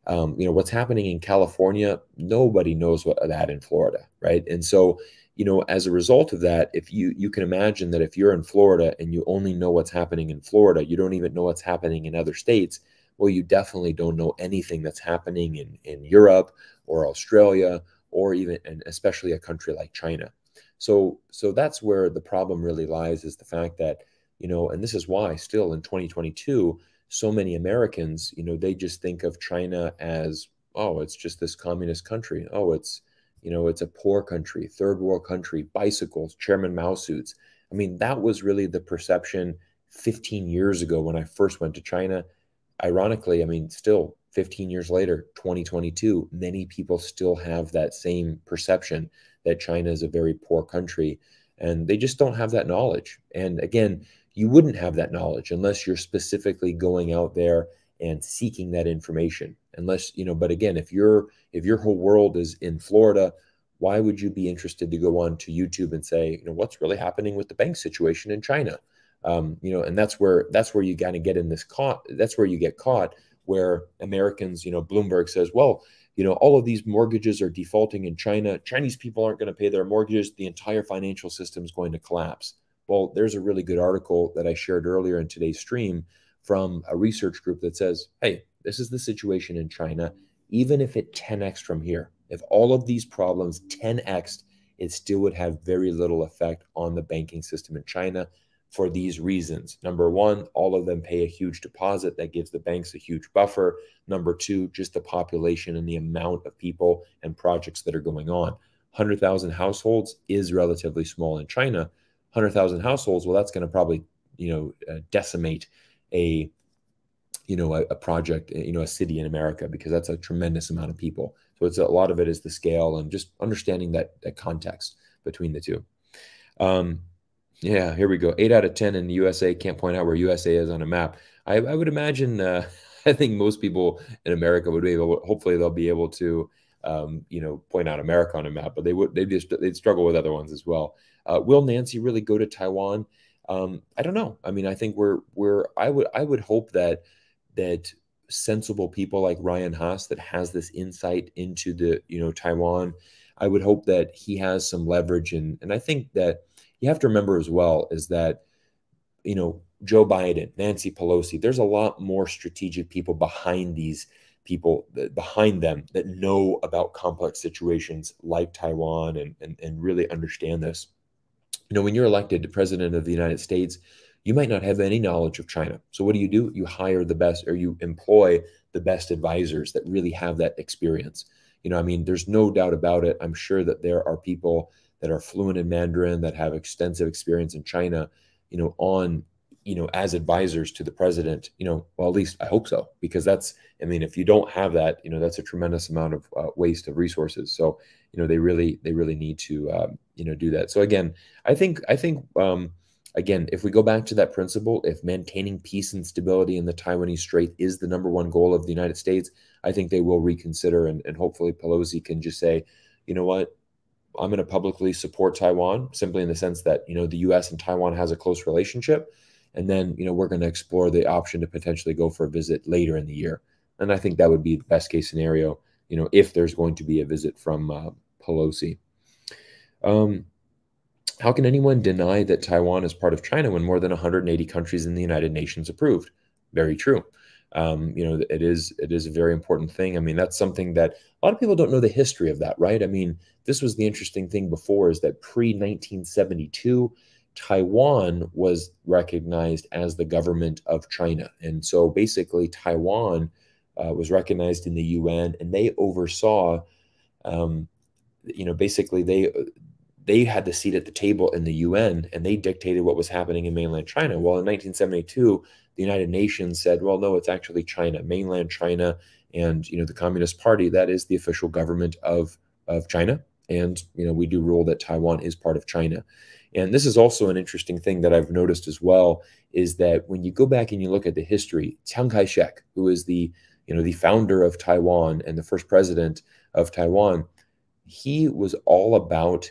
um, you know what's happening in california nobody knows what that in florida right and so you know as a result of that if you you can imagine that if you're in florida and you only know what's happening in florida you don't even know what's happening in other states well you definitely don't know anything that's happening in in europe or australia or even and especially a country like china so so that's where the problem really lies is the fact that you know and this is why still in 2022 so many Americans, you know, they just think of China as, oh, it's just this communist country. Oh, it's, you know, it's a poor country, third world country, bicycles, Chairman Mao suits. I mean, that was really the perception 15 years ago when I first went to China. Ironically, I mean, still 15 years later, 2022, many people still have that same perception that China is a very poor country and they just don't have that knowledge. And again, you wouldn't have that knowledge unless you're specifically going out there and seeking that information. Unless you know but again if you're if your whole world is in florida why would you be interested to go on to youtube and say you know what's really happening with the bank situation in china? Um, you know and that's where that's where you kind of get in this caught that's where you get caught where americans you know bloomberg says well you know all of these mortgages are defaulting in china. Chinese people aren't going to pay their mortgages. The entire financial system is going to collapse. Well, there's a really good article that I shared earlier in today's stream from a research group that says, hey, this is the situation in China. Even if it 10x from here, if all of these problems 10x, it still would have very little effect on the banking system in China for these reasons. Number one, all of them pay a huge deposit that gives the banks a huge buffer. Number two, just the population and the amount of people and projects that are going on. 100,000 households is relatively small in China, 100,000 households, well, that's going to probably, you know, uh, decimate a, you know, a, a, project, you know, a city in America because that's a tremendous amount of people. So it's a lot of it is the scale and just understanding that that context between the two. Um, yeah, here we go. Eight out of ten in the USA can't point out where USA is on a map. I, I would imagine. Uh, I think most people in America would be able. Hopefully, they'll be able to, um, you know, point out America on a map. But they would. They just they'd struggle with other ones as well. Uh, will Nancy really go to Taiwan? Um, I don't know. I mean, I think we're we're I would I would hope that that sensible people like Ryan Hass that has this insight into the you know Taiwan. I would hope that he has some leverage and and I think that you have to remember as well is that you know Joe Biden, Nancy Pelosi, there's a lot more strategic people behind these people that, behind them that know about complex situations like Taiwan and, and, and really understand this you know, when you're elected to president of the United States, you might not have any knowledge of China. So what do you do? You hire the best or you employ the best advisors that really have that experience. You know, I mean, there's no doubt about it. I'm sure that there are people that are fluent in Mandarin that have extensive experience in China, you know, on you know, as advisors to the president, you know, well, at least I hope so, because that's, I mean, if you don't have that, you know, that's a tremendous amount of uh, waste of resources. So, you know, they really, they really need to, um, you know, do that. So again, I think, I think, um, again, if we go back to that principle, if maintaining peace and stability in the Taiwanese Strait is the number one goal of the United States, I think they will reconsider, and, and hopefully Pelosi can just say, you know what, I'm going to publicly support Taiwan simply in the sense that you know the U.S. and Taiwan has a close relationship, and then you know we're going to explore the option to potentially go for a visit later in the year. And I think that would be the best case scenario, you know, if there's going to be a visit from uh, Pelosi. Um, how can anyone deny that Taiwan is part of China when more than 180 countries in the United Nations approved? Very true. Um, you know, it is it is a very important thing. I mean, that's something that a lot of people don't know the history of that, right? I mean, this was the interesting thing before is that pre 1972, Taiwan was recognized as the government of China, and so basically Taiwan uh, was recognized in the UN, and they oversaw, um, you know, basically they they had the seat at the table in the UN, and they dictated what was happening in mainland China. Well, in 1972, the United Nations said, "Well, no, it's actually China, mainland China, and you know the Communist Party. That is the official government of of China, and you know we do rule that Taiwan is part of China." And this is also an interesting thing that I've noticed as well is that when you go back and you look at the history, Chiang Kai-shek, who is the you know, the founder of Taiwan and the first president of Taiwan, he was all about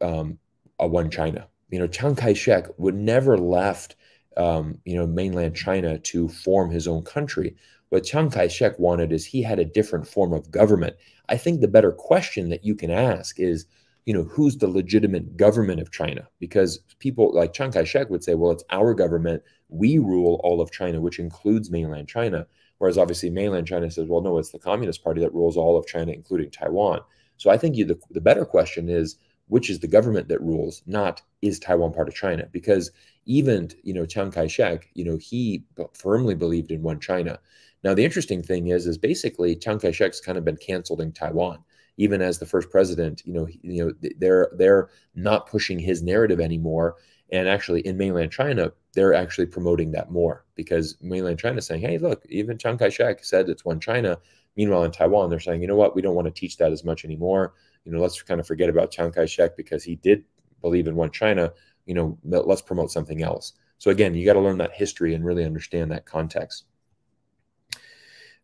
um, a one China. You know, Chiang Kai-shek would never left, um, you know, mainland China to form his own country. What Chiang Kai-shek wanted is he had a different form of government. I think the better question that you can ask is, you know, who's the legitimate government of China? Because people like Chiang Kai-shek would say, well, it's our government. We rule all of China, which includes mainland China. Whereas obviously mainland China says, well, no, it's the Communist Party that rules all of China, including Taiwan. So I think you, the, the better question is, which is the government that rules, not is Taiwan part of China? Because even, you know, Chiang Kai-shek, you know, he firmly believed in one China. Now, the interesting thing is, is basically Chiang Kai-shek's kind of been canceled in Taiwan. Even as the first president, you know, you know, they're they're not pushing his narrative anymore. And actually, in mainland China, they're actually promoting that more because mainland China is saying, hey, look, even Chiang Kai shek said it's one China. Meanwhile, in Taiwan, they're saying, you know what, we don't want to teach that as much anymore. You know, let's kind of forget about Chiang Kai shek because he did believe in one China. You know, let's promote something else. So again, you got to learn that history and really understand that context.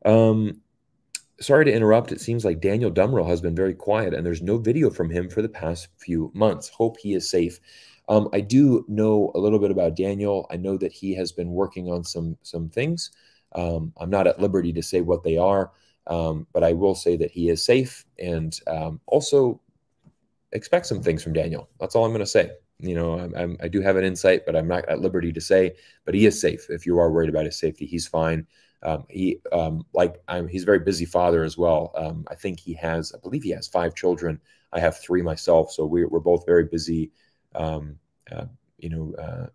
Um, sorry to interrupt. It seems like Daniel Dumbrill has been very quiet and there's no video from him for the past few months. Hope he is safe. Um, I do know a little bit about Daniel. I know that he has been working on some some things. Um, I'm not at liberty to say what they are, um, but I will say that he is safe and um, also expect some things from Daniel. That's all I'm going to say. You know, I'm, I'm, i do have an insight, but I'm not at liberty to say. But he is safe. If you are worried about his safety, he's fine. Um, he um, like I'm, he's a very busy father as well. I think he has, I believe he has five children. I have three myself, so we're, we're both very busy um, uh, you know, uh,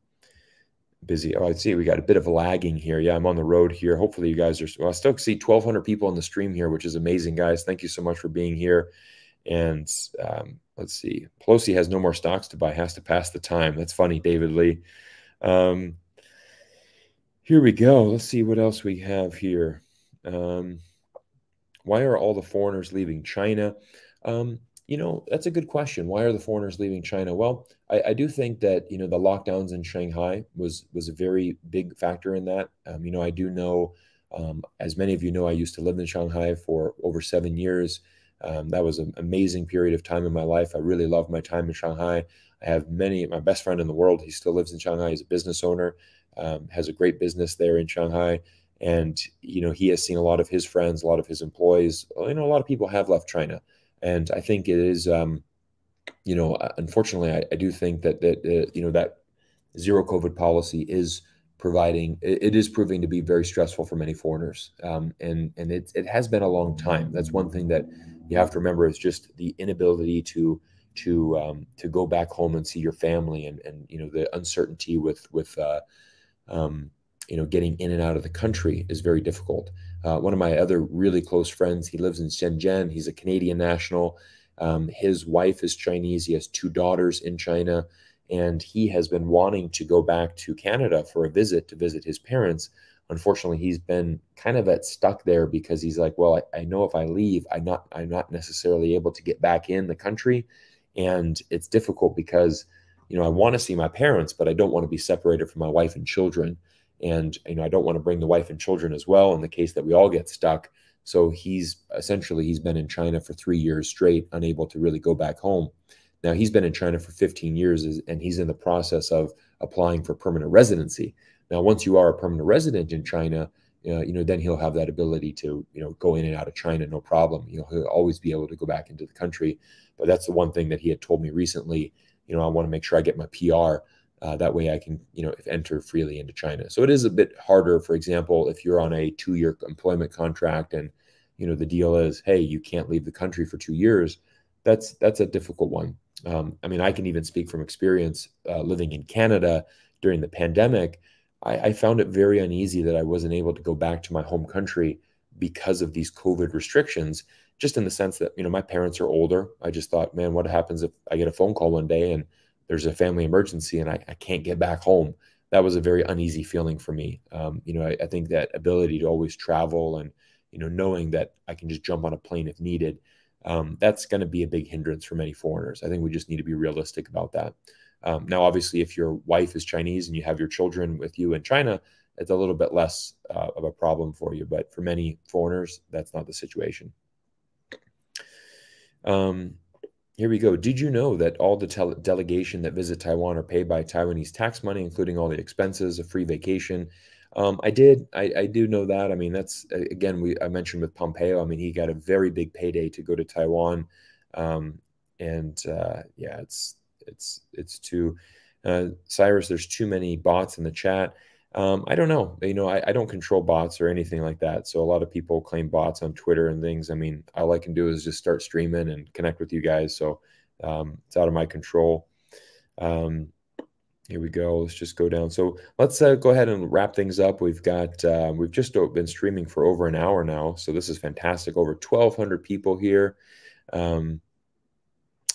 busy. Oh, I see we got a bit of lagging here. Yeah, I'm on the road here. Hopefully, you guys are. Well, I still see 1,200 people on the stream here, which is amazing, guys. Thank you so much for being here. And um, let's see, Pelosi has no more stocks to buy. Has to pass the time. That's funny, David Lee. Um, here we go. Let's see what else we have here. Um, why are all the foreigners leaving China? Um, you know, that's a good question. Why are the foreigners leaving China? Well, I, I, do think that you know the lockdowns in Shanghai was was a very big factor in that. Um, you know, I do know, um, as many of you know, I used to live in Shanghai for over seven years. Um, that was an amazing period of time in my life. I really loved my time in Shanghai. I have many. My best friend in the world, he still lives in Shanghai. He's a business owner, um, has a great business there in Shanghai, and you know he has seen a lot of his friends, a lot of his employees. You know, a lot of people have left China. And I think it is, um, you know, uh, unfortunately, I, I, do think that that uh, you know that zero COVID policy is providing it, is proving to be very stressful for many foreigners, um, and and it it has been a long time. That's one thing that you have to remember is just the inability to to um, to go back home and see your family, and and you know the uncertainty with with uh, um, you know getting in and out of the country is very difficult. Uh, one of my other really close friends, he lives in Shenzhen. He's a Canadian national. Um, his wife is Chinese. He has two daughters in China. And he has been wanting to go back to Canada for a visit to visit his parents. Unfortunately, he's been kind of at stuck there because he's like, well, I, I know if I leave, I'm not I'm not necessarily able to get back in the country. And it's difficult because, you know, I want to see my parents, but I don't want to be separated from my wife and children and you know i don't want to bring the wife and children as well in the case that we all get stuck So he's essentially he's been in China for three years straight, unable to really go back home. Now he's been in China for 15 years, and he's in the process of applying for permanent residency. Now, once you are a permanent resident in China, uh, you know, then he'll have that ability to, you know, go in and out of China, no problem. You know, he'll always be able to go back into the country. But that's the one thing that he had told me recently. You know, I want to make sure I get my PR. Uh, that way I can, you know, enter freely into China. So it is a bit harder. For example, if you're on a two-year employment contract and, you know, the deal is, hey, you can't leave the country for two years. That's that's a difficult one. Um, I mean, I can even speak from experience uh, living in Canada during the pandemic I, I found it very uneasy that I wasn't able to go back to my home country because of these COVID restrictions, just in the sense that, you know, my parents are older. I just thought, man, what happens if I get a phone call one day and there's a family emergency and I, I can't get back home? That was a very uneasy feeling for me. Um, you know, I, I, think that ability to always travel and, you know, knowing that I can just jump on a plane if needed, um, that's going to be a big hindrance for many foreigners. I think we just need to be realistic about that. Um, now, obviously, if your wife is Chinese and you have your children with you in China, it's a little bit less uh, of a problem for you. But for many foreigners, that's not the situation. Um, here we go. Did you know that all the delegation that visit Taiwan are paid by Taiwanese tax money, including all the expenses, a free vacation? Um, I did. I, I, do know that. I mean, that's again. We I mentioned with Pompeo. I mean, he got a very big payday to go to Taiwan, um, and uh, yeah, it's it's it's too uh, Cyrus. There's too many bots in the chat. Um, I don't know. You know, I, I, don't control bots or anything like that. So a lot of people claim bots on Twitter and things. I mean, all I can do is just start streaming and connect with you guys. So um, it's out of my control. Um, here we go. Let's just go down. So let's uh, go ahead and wrap things up. We've got uh, we've just been streaming for over an hour now, so this is fantastic. Over 1,200 people here, um,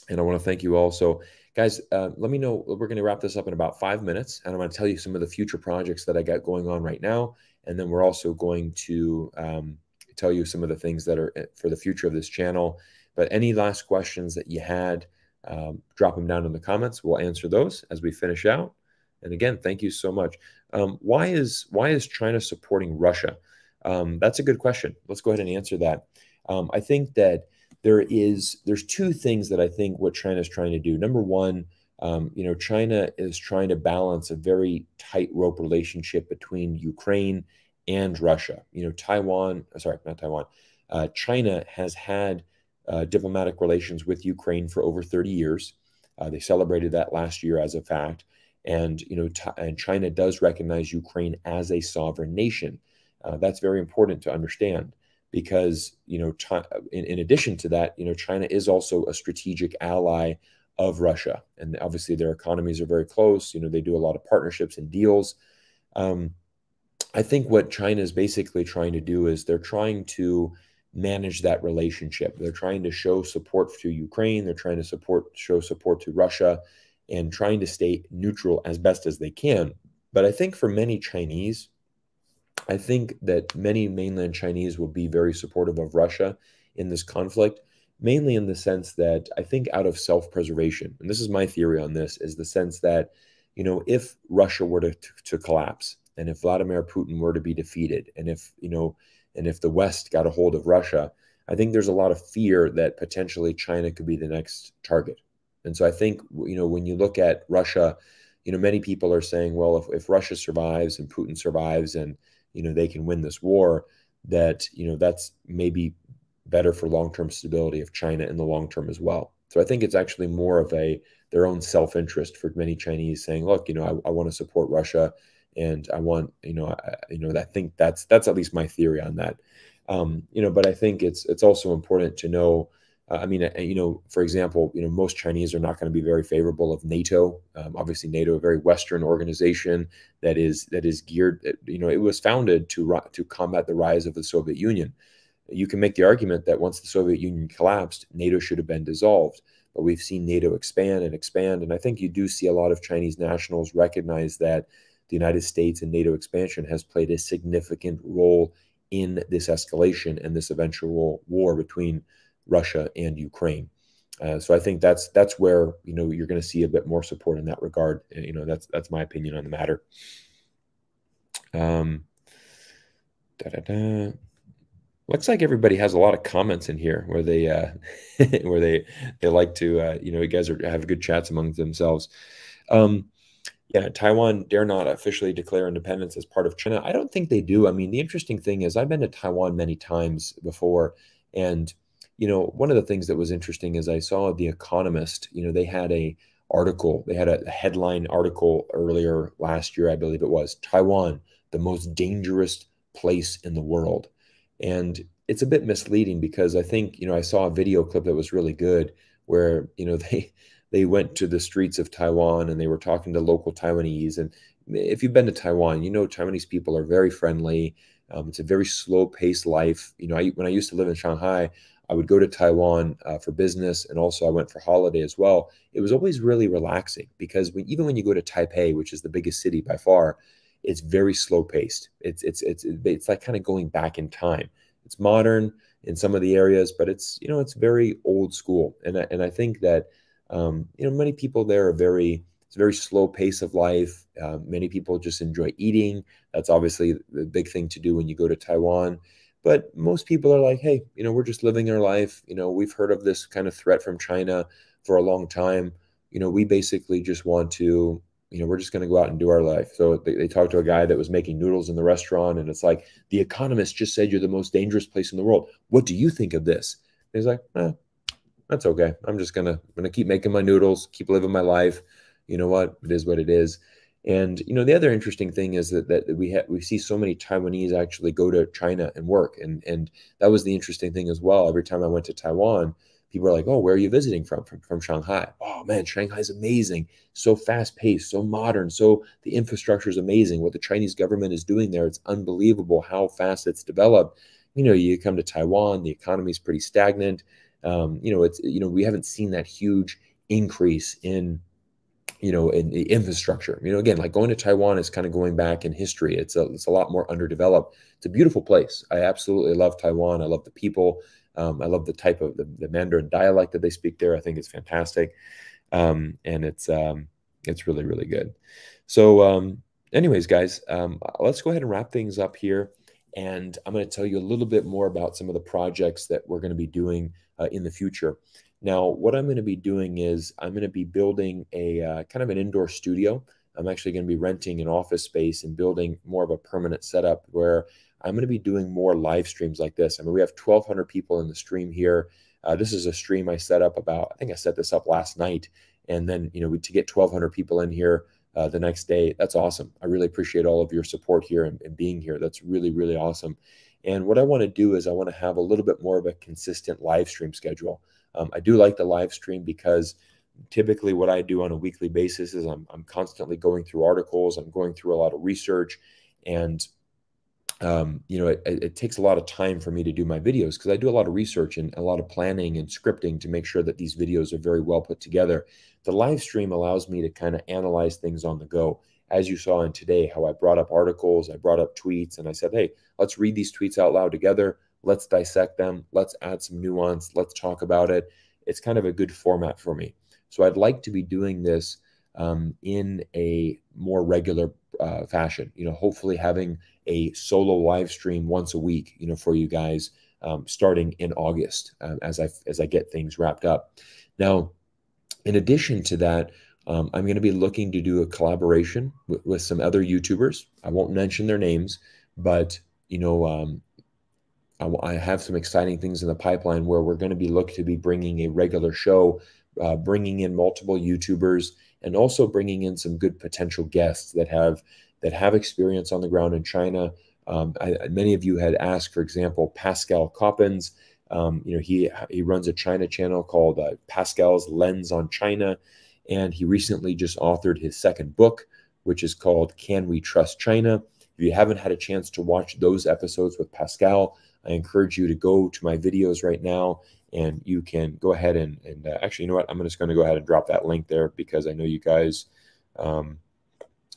and I want to thank you all. So Guys, uh, let me know. We're going to wrap this up in about five minutes, and I'm going to tell you some of the future projects that I got going on right now. And then we're also going to um, tell you some of the things that are eh, for the future of this channel. But any last questions that you had, um, drop them down in the comments. We'll answer those as we finish out. And again, thank you so much. Um, why is why is China supporting Russia? Um, that's a good question. Let's go ahead and answer that. Um, I think that there is there's two things that I think what China is trying to do. Number one, um, you know, China is trying to balance a very tightrope relationship between Ukraine and Russia. You know, Taiwan, uh, sorry, not Taiwan, uh, China has had uh, diplomatic relations with Ukraine for over 30 years. Uh, they celebrated that last year as a fact, and you know, and China does recognize Ukraine as a sovereign nation. Uh, that's very important to understand because you know in, in addition to that you know china is also a strategic ally of russia. And obviously their economies are very close. You know they do a lot of partnerships and deals. Um, i think what china is basically trying to do is they're trying to manage that relationship. They're trying to show support to ukraine. They're trying to support show support to russia and trying to stay neutral as best as they can. But i think for many chinese I think that many mainland Chinese will be very supportive of Russia in this conflict, mainly in the sense that I think out of self preservation, and this is my theory on this, is the sense that, you know, if Russia were to, to, to collapse and if Vladimir Putin were to be defeated and if, you know, and if the West got a hold of Russia, I think there's a lot of fear that potentially China could be the next target. And so I think, you know, when you look at Russia, you know, many people are saying, well, if, if Russia survives and Putin survives and you know they can win this war that you know that's maybe better for long-term stability of China in the long term as well. So I think it's actually more of a their own self-interest for many Chinese saying, look, you know, I, I want to support Russia and I want, you know, I, you know, I think that's that's at least my theory on that. Um, you know, but I think it's it's also important to know uh, I mean, you know, for example, you know, most Chinese are not going to be very favorable of NATO. Um, obviously, NATO, a very Western organization that is that is geared. Uh, you know, it was founded to to combat the rise of the Soviet Union. You can make the argument that once the Soviet Union collapsed, NATO should have been dissolved. But we've seen NATO expand and expand, and I think you do see a lot of Chinese nationals recognize that the United States and NATO expansion has played a significant role in this escalation and this eventual war between Russia and Ukraine. Uh, so I think that's that's where you know you're going to see a bit more support in that regard. You know that's that's my opinion on the matter. Um, da, da, da. looks like everybody has a lot of comments in here where they uh, where they they like to uh, you know you guys are have good chats among themselves. Um, yeah, Taiwan dare not officially declare independence as part of China. I don't think they do. I mean, the interesting thing is I've been to Taiwan many times before, and you know one of the things that was interesting is I saw The Economist. You know they had a article, they had a headline article earlier last year, I believe it was Taiwan, the most dangerous place in the world and it's a bit misleading because I think, you know, I saw a video clip that was really good where, you know, they they went to the streets of Taiwan and they were talking to local Taiwanese. And if you've been to Taiwan, you know Taiwanese people are very friendly. Um, it's a very slow paced life. You know, I, when I used to live in Shanghai, I would go to Taiwan uh, for business, and also I went for holiday as well. It was always really relaxing because when, even when you go to Taipei, which is the biggest city by far, it's very slow paced. It's it's it's it's like kind of going back in time. It's modern in some of the areas, but it's you know it's very old school. And I, and I think that um, you know many people there are very it's a very slow pace of life. Uh, many people just enjoy eating. That's obviously the big thing to do when you go to Taiwan. But most people are like, hey, you know, we're just living our life. You know, we've heard of this kind of threat from China for a long time. You know, we basically just want to you know, we're just going to go out and do our life. So they, they talked to a guy that was making noodles in the restaurant, and it's like, the economist just said you're the most dangerous place in the world. What do you think of this? And he's like, eh, that's okay. I'm just gonna gonna keep making my noodles, keep living my life. You know what? It is what it is. And you know, the other interesting thing is that that we have we see so many Taiwanese actually go to China and work, and and that was the interesting thing as well. Every time I went to Taiwan, people are like, "Oh, where are you visiting from?" From from Shanghai. Oh man, Shanghai is amazing. So fast paced, so modern. So the infrastructure is amazing. What the Chinese government is doing there, it's unbelievable how fast it's developed. You know, you come to Taiwan, the economy is pretty stagnant. Um, you know, it's you know we haven't seen that huge increase in you know in the infrastructure. You know, again, like going to Taiwan is kind of going back in history. It's a it's a lot more underdeveloped. It's a beautiful place. I absolutely love Taiwan. I love the people. Um, I love the type of the, the, Mandarin dialect that they speak there. I think it's fantastic, um, and it's um, it's really really good. So, um, anyways, guys, um, let's go ahead and wrap things up here, and I'm going to tell you a little bit more about some of the projects that we're going to be doing uh, in the future. Now, what I'm going to be doing is I'm going to be building a uh, kind of an indoor studio. I'm actually going to be renting an office space and building more of a permanent setup where I'm going to be doing more live streams like this. I mean, we have 1,200 people in the stream here. Uh, this is a stream I set up about, I think I set this up last night. And then, you know, we, to get 1,200 people in here uh, the next day, that's awesome. I really appreciate all of your support here and, and being here. That's really, really awesome. And what I want to do is I want to have a little bit more of a consistent live stream schedule. Um, I do like the live stream because typically what I do on a weekly basis is I'm, I'm constantly going through articles, I'm going through a lot of research, and um, you know, it, it, takes a lot of time for me to do my videos because I do a lot of research and a lot of planning and scripting to make sure that these videos are very well put together. The live stream allows me to kind of analyze things on the go. As you saw in today, how I brought up articles, I brought up tweets, and I said, hey, let's read these tweets out loud together. Let's dissect them. Let's add some nuance. Let's talk about it. It's kind of a good format for me. So I'd like to be doing this um, in a more regular uh, fashion. You know, hopefully having a solo live stream once a week. You know, for you guys um, starting in August um, as I as I get things wrapped up. Now, in addition to that, um, I'm going to be looking to do a collaboration with, some other YouTubers. I won't mention their names, but you know, um, I, have some exciting things in the pipeline where we're going to be looking to be bringing a regular show, uh, bringing in multiple YouTubers and also bringing in some good potential guests that have that have experience on the ground in China. Um, I, many of you had asked, for example, Pascal Coppens. Um, you know, he he runs a China channel called uh, Pascal's Lens on China, and he recently just authored his second book, which is called Can We Trust China? If you haven't had a chance to watch those episodes with Pascal, I encourage you to go to my videos right now and you can go ahead and, and uh, actually, you know what? I'm just going to go ahead and drop that link there because I know you guys, um,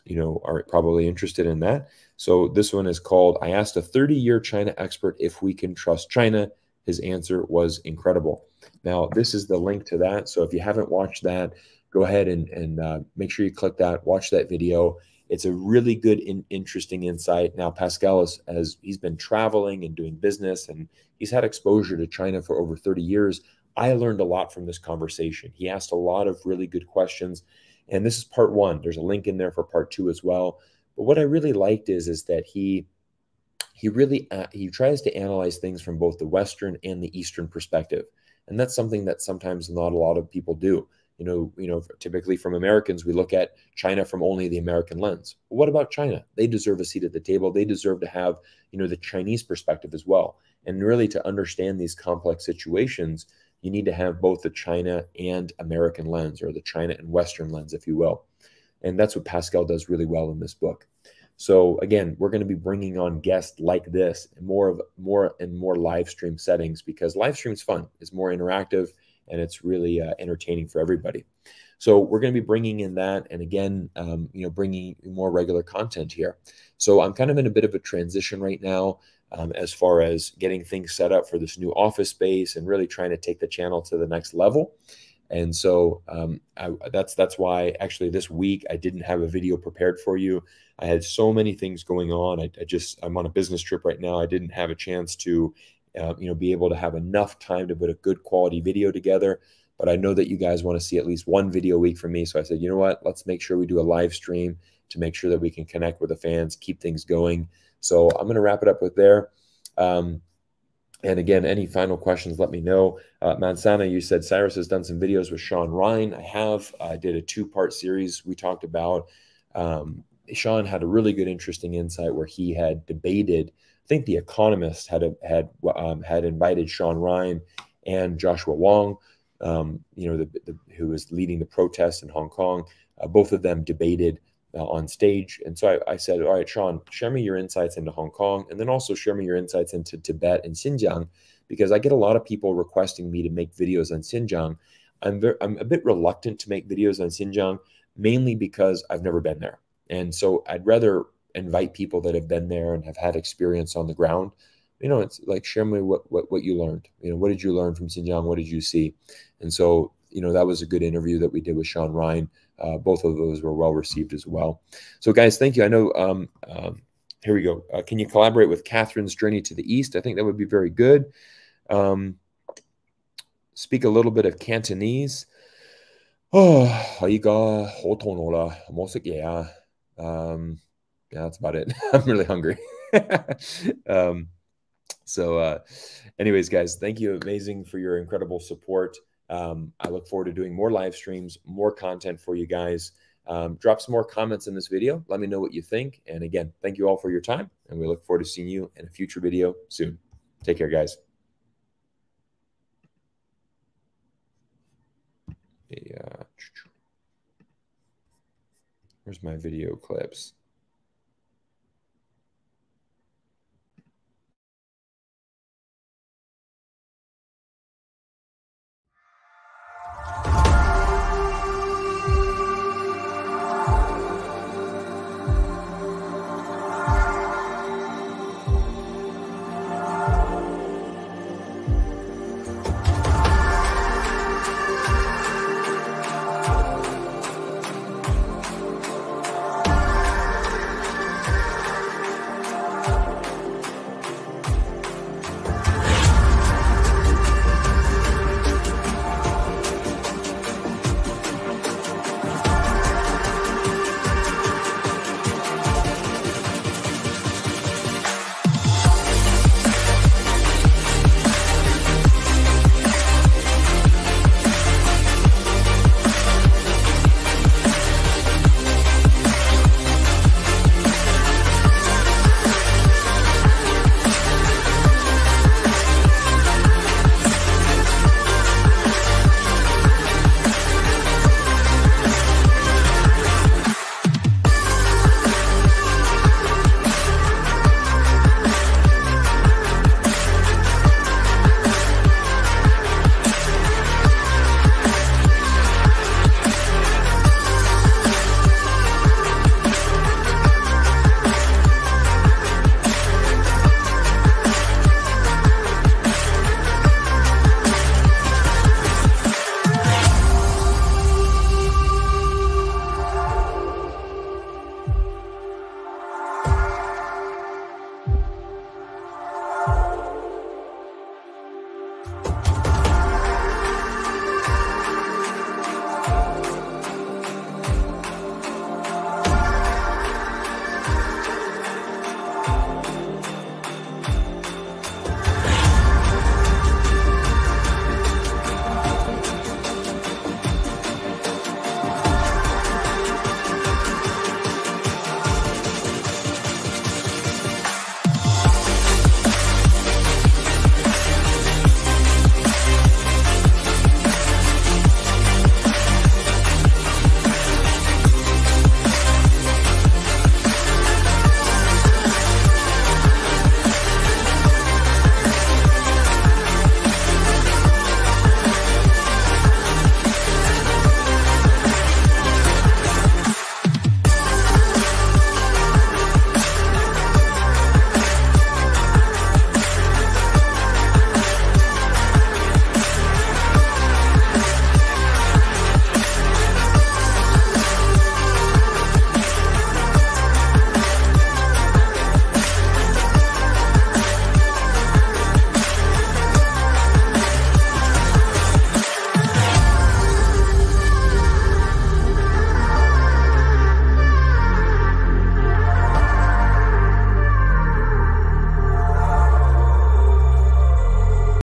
you know, are probably interested in that. So this one is called, I asked a 30 year China expert if we can trust China. His answer was incredible. Now, this is the link to that. So if you haven't watched that, go ahead and, and uh, make sure you click that, watch that video. It's a really good, in, interesting insight. Now, Pascal is, has he's been traveling and doing business, and he's had exposure to China for over 30 years. I learned a lot from this conversation. He asked a lot of really good questions, and this is part one. There's a link in there for part two as well. But what I really liked is is that he he really uh, he tries to analyze things from both the Western and the Eastern perspective, and that's something that sometimes not a lot of people do you know, you know, typically from Americans, we look at China from only the American lens. What about China? They deserve a seat at the table. They deserve to have, you know, the Chinese perspective as well. And really, to understand these complex situations, you need to have both the China and American lens, or the China and Western lens, if you will. And that's what Pascal does really well in this book. So again, we're going to be bringing on guests like this, more of more and more live stream settings because live stream's fun. It's more interactive and it's really uh, entertaining for everybody. So we're going to be bringing in that, and again, um, you know, bringing more regular content here. So I'm kind of in a bit of a transition right now. Um, as far as getting things set up for this new office space and really trying to take the channel to the next level. And so um, I, that's that's why actually this week I didn't have a video prepared for you. I had so many things going on. I, I just I'm on a business trip right now. I didn't have a chance to uh, you know, be able to have enough time to put a good quality video together. But I know that you guys want to see at least one video a week from me. So I said, you know what? Let's make sure we do a live stream to make sure that we can connect with the fans, keep things going. So I'm going to wrap it up with there. Um, and again, any final questions, let me know. Uh, Mansana, you said Cyrus has done some videos with Sean Ryan. I have. I did a two part series. We talked about, um, Sean had a really good, interesting insight where he had debated I think The Economist had had um, had invited Sean Ryan and Joshua Wong, um, you know, the, the, who was leading the protests in Hong Kong. Uh, both of them debated uh, on stage, and so I, I, said, "All right, Sean, share me your insights into Hong Kong, and then also share me your insights into Tibet and Xinjiang, because I get a lot of people requesting me to make videos on Xinjiang. I'm I'm a bit reluctant to make videos on Xinjiang, mainly because I've never been there, and so I'd rather invite people that have been there and have had experience on the ground. You know, it's like share me what, what what you learned. You know, what did you learn from Xinjiang? What did you see? And so, you know, that was a good interview that we did with Sean Ryan. Uh, both of those were well received as well. So, guys, thank you. I know. Um, um, here we go. Uh, can you collaborate with Catherine's journey to the east? I think that would be very good. Um, speak a little bit of Cantonese. Oh, um, yeah, that's about it. I'm really hungry. um, so, uh, anyways, guys, thank you. Amazing for your incredible support. Um, I look forward to doing more live streams, more content for you guys. Um, drop some more comments in this video. Let me know what you think. And again, thank you all for your time. And we look forward to seeing you in a future video soon. Take care, guys. Yeah. Where's my video clips?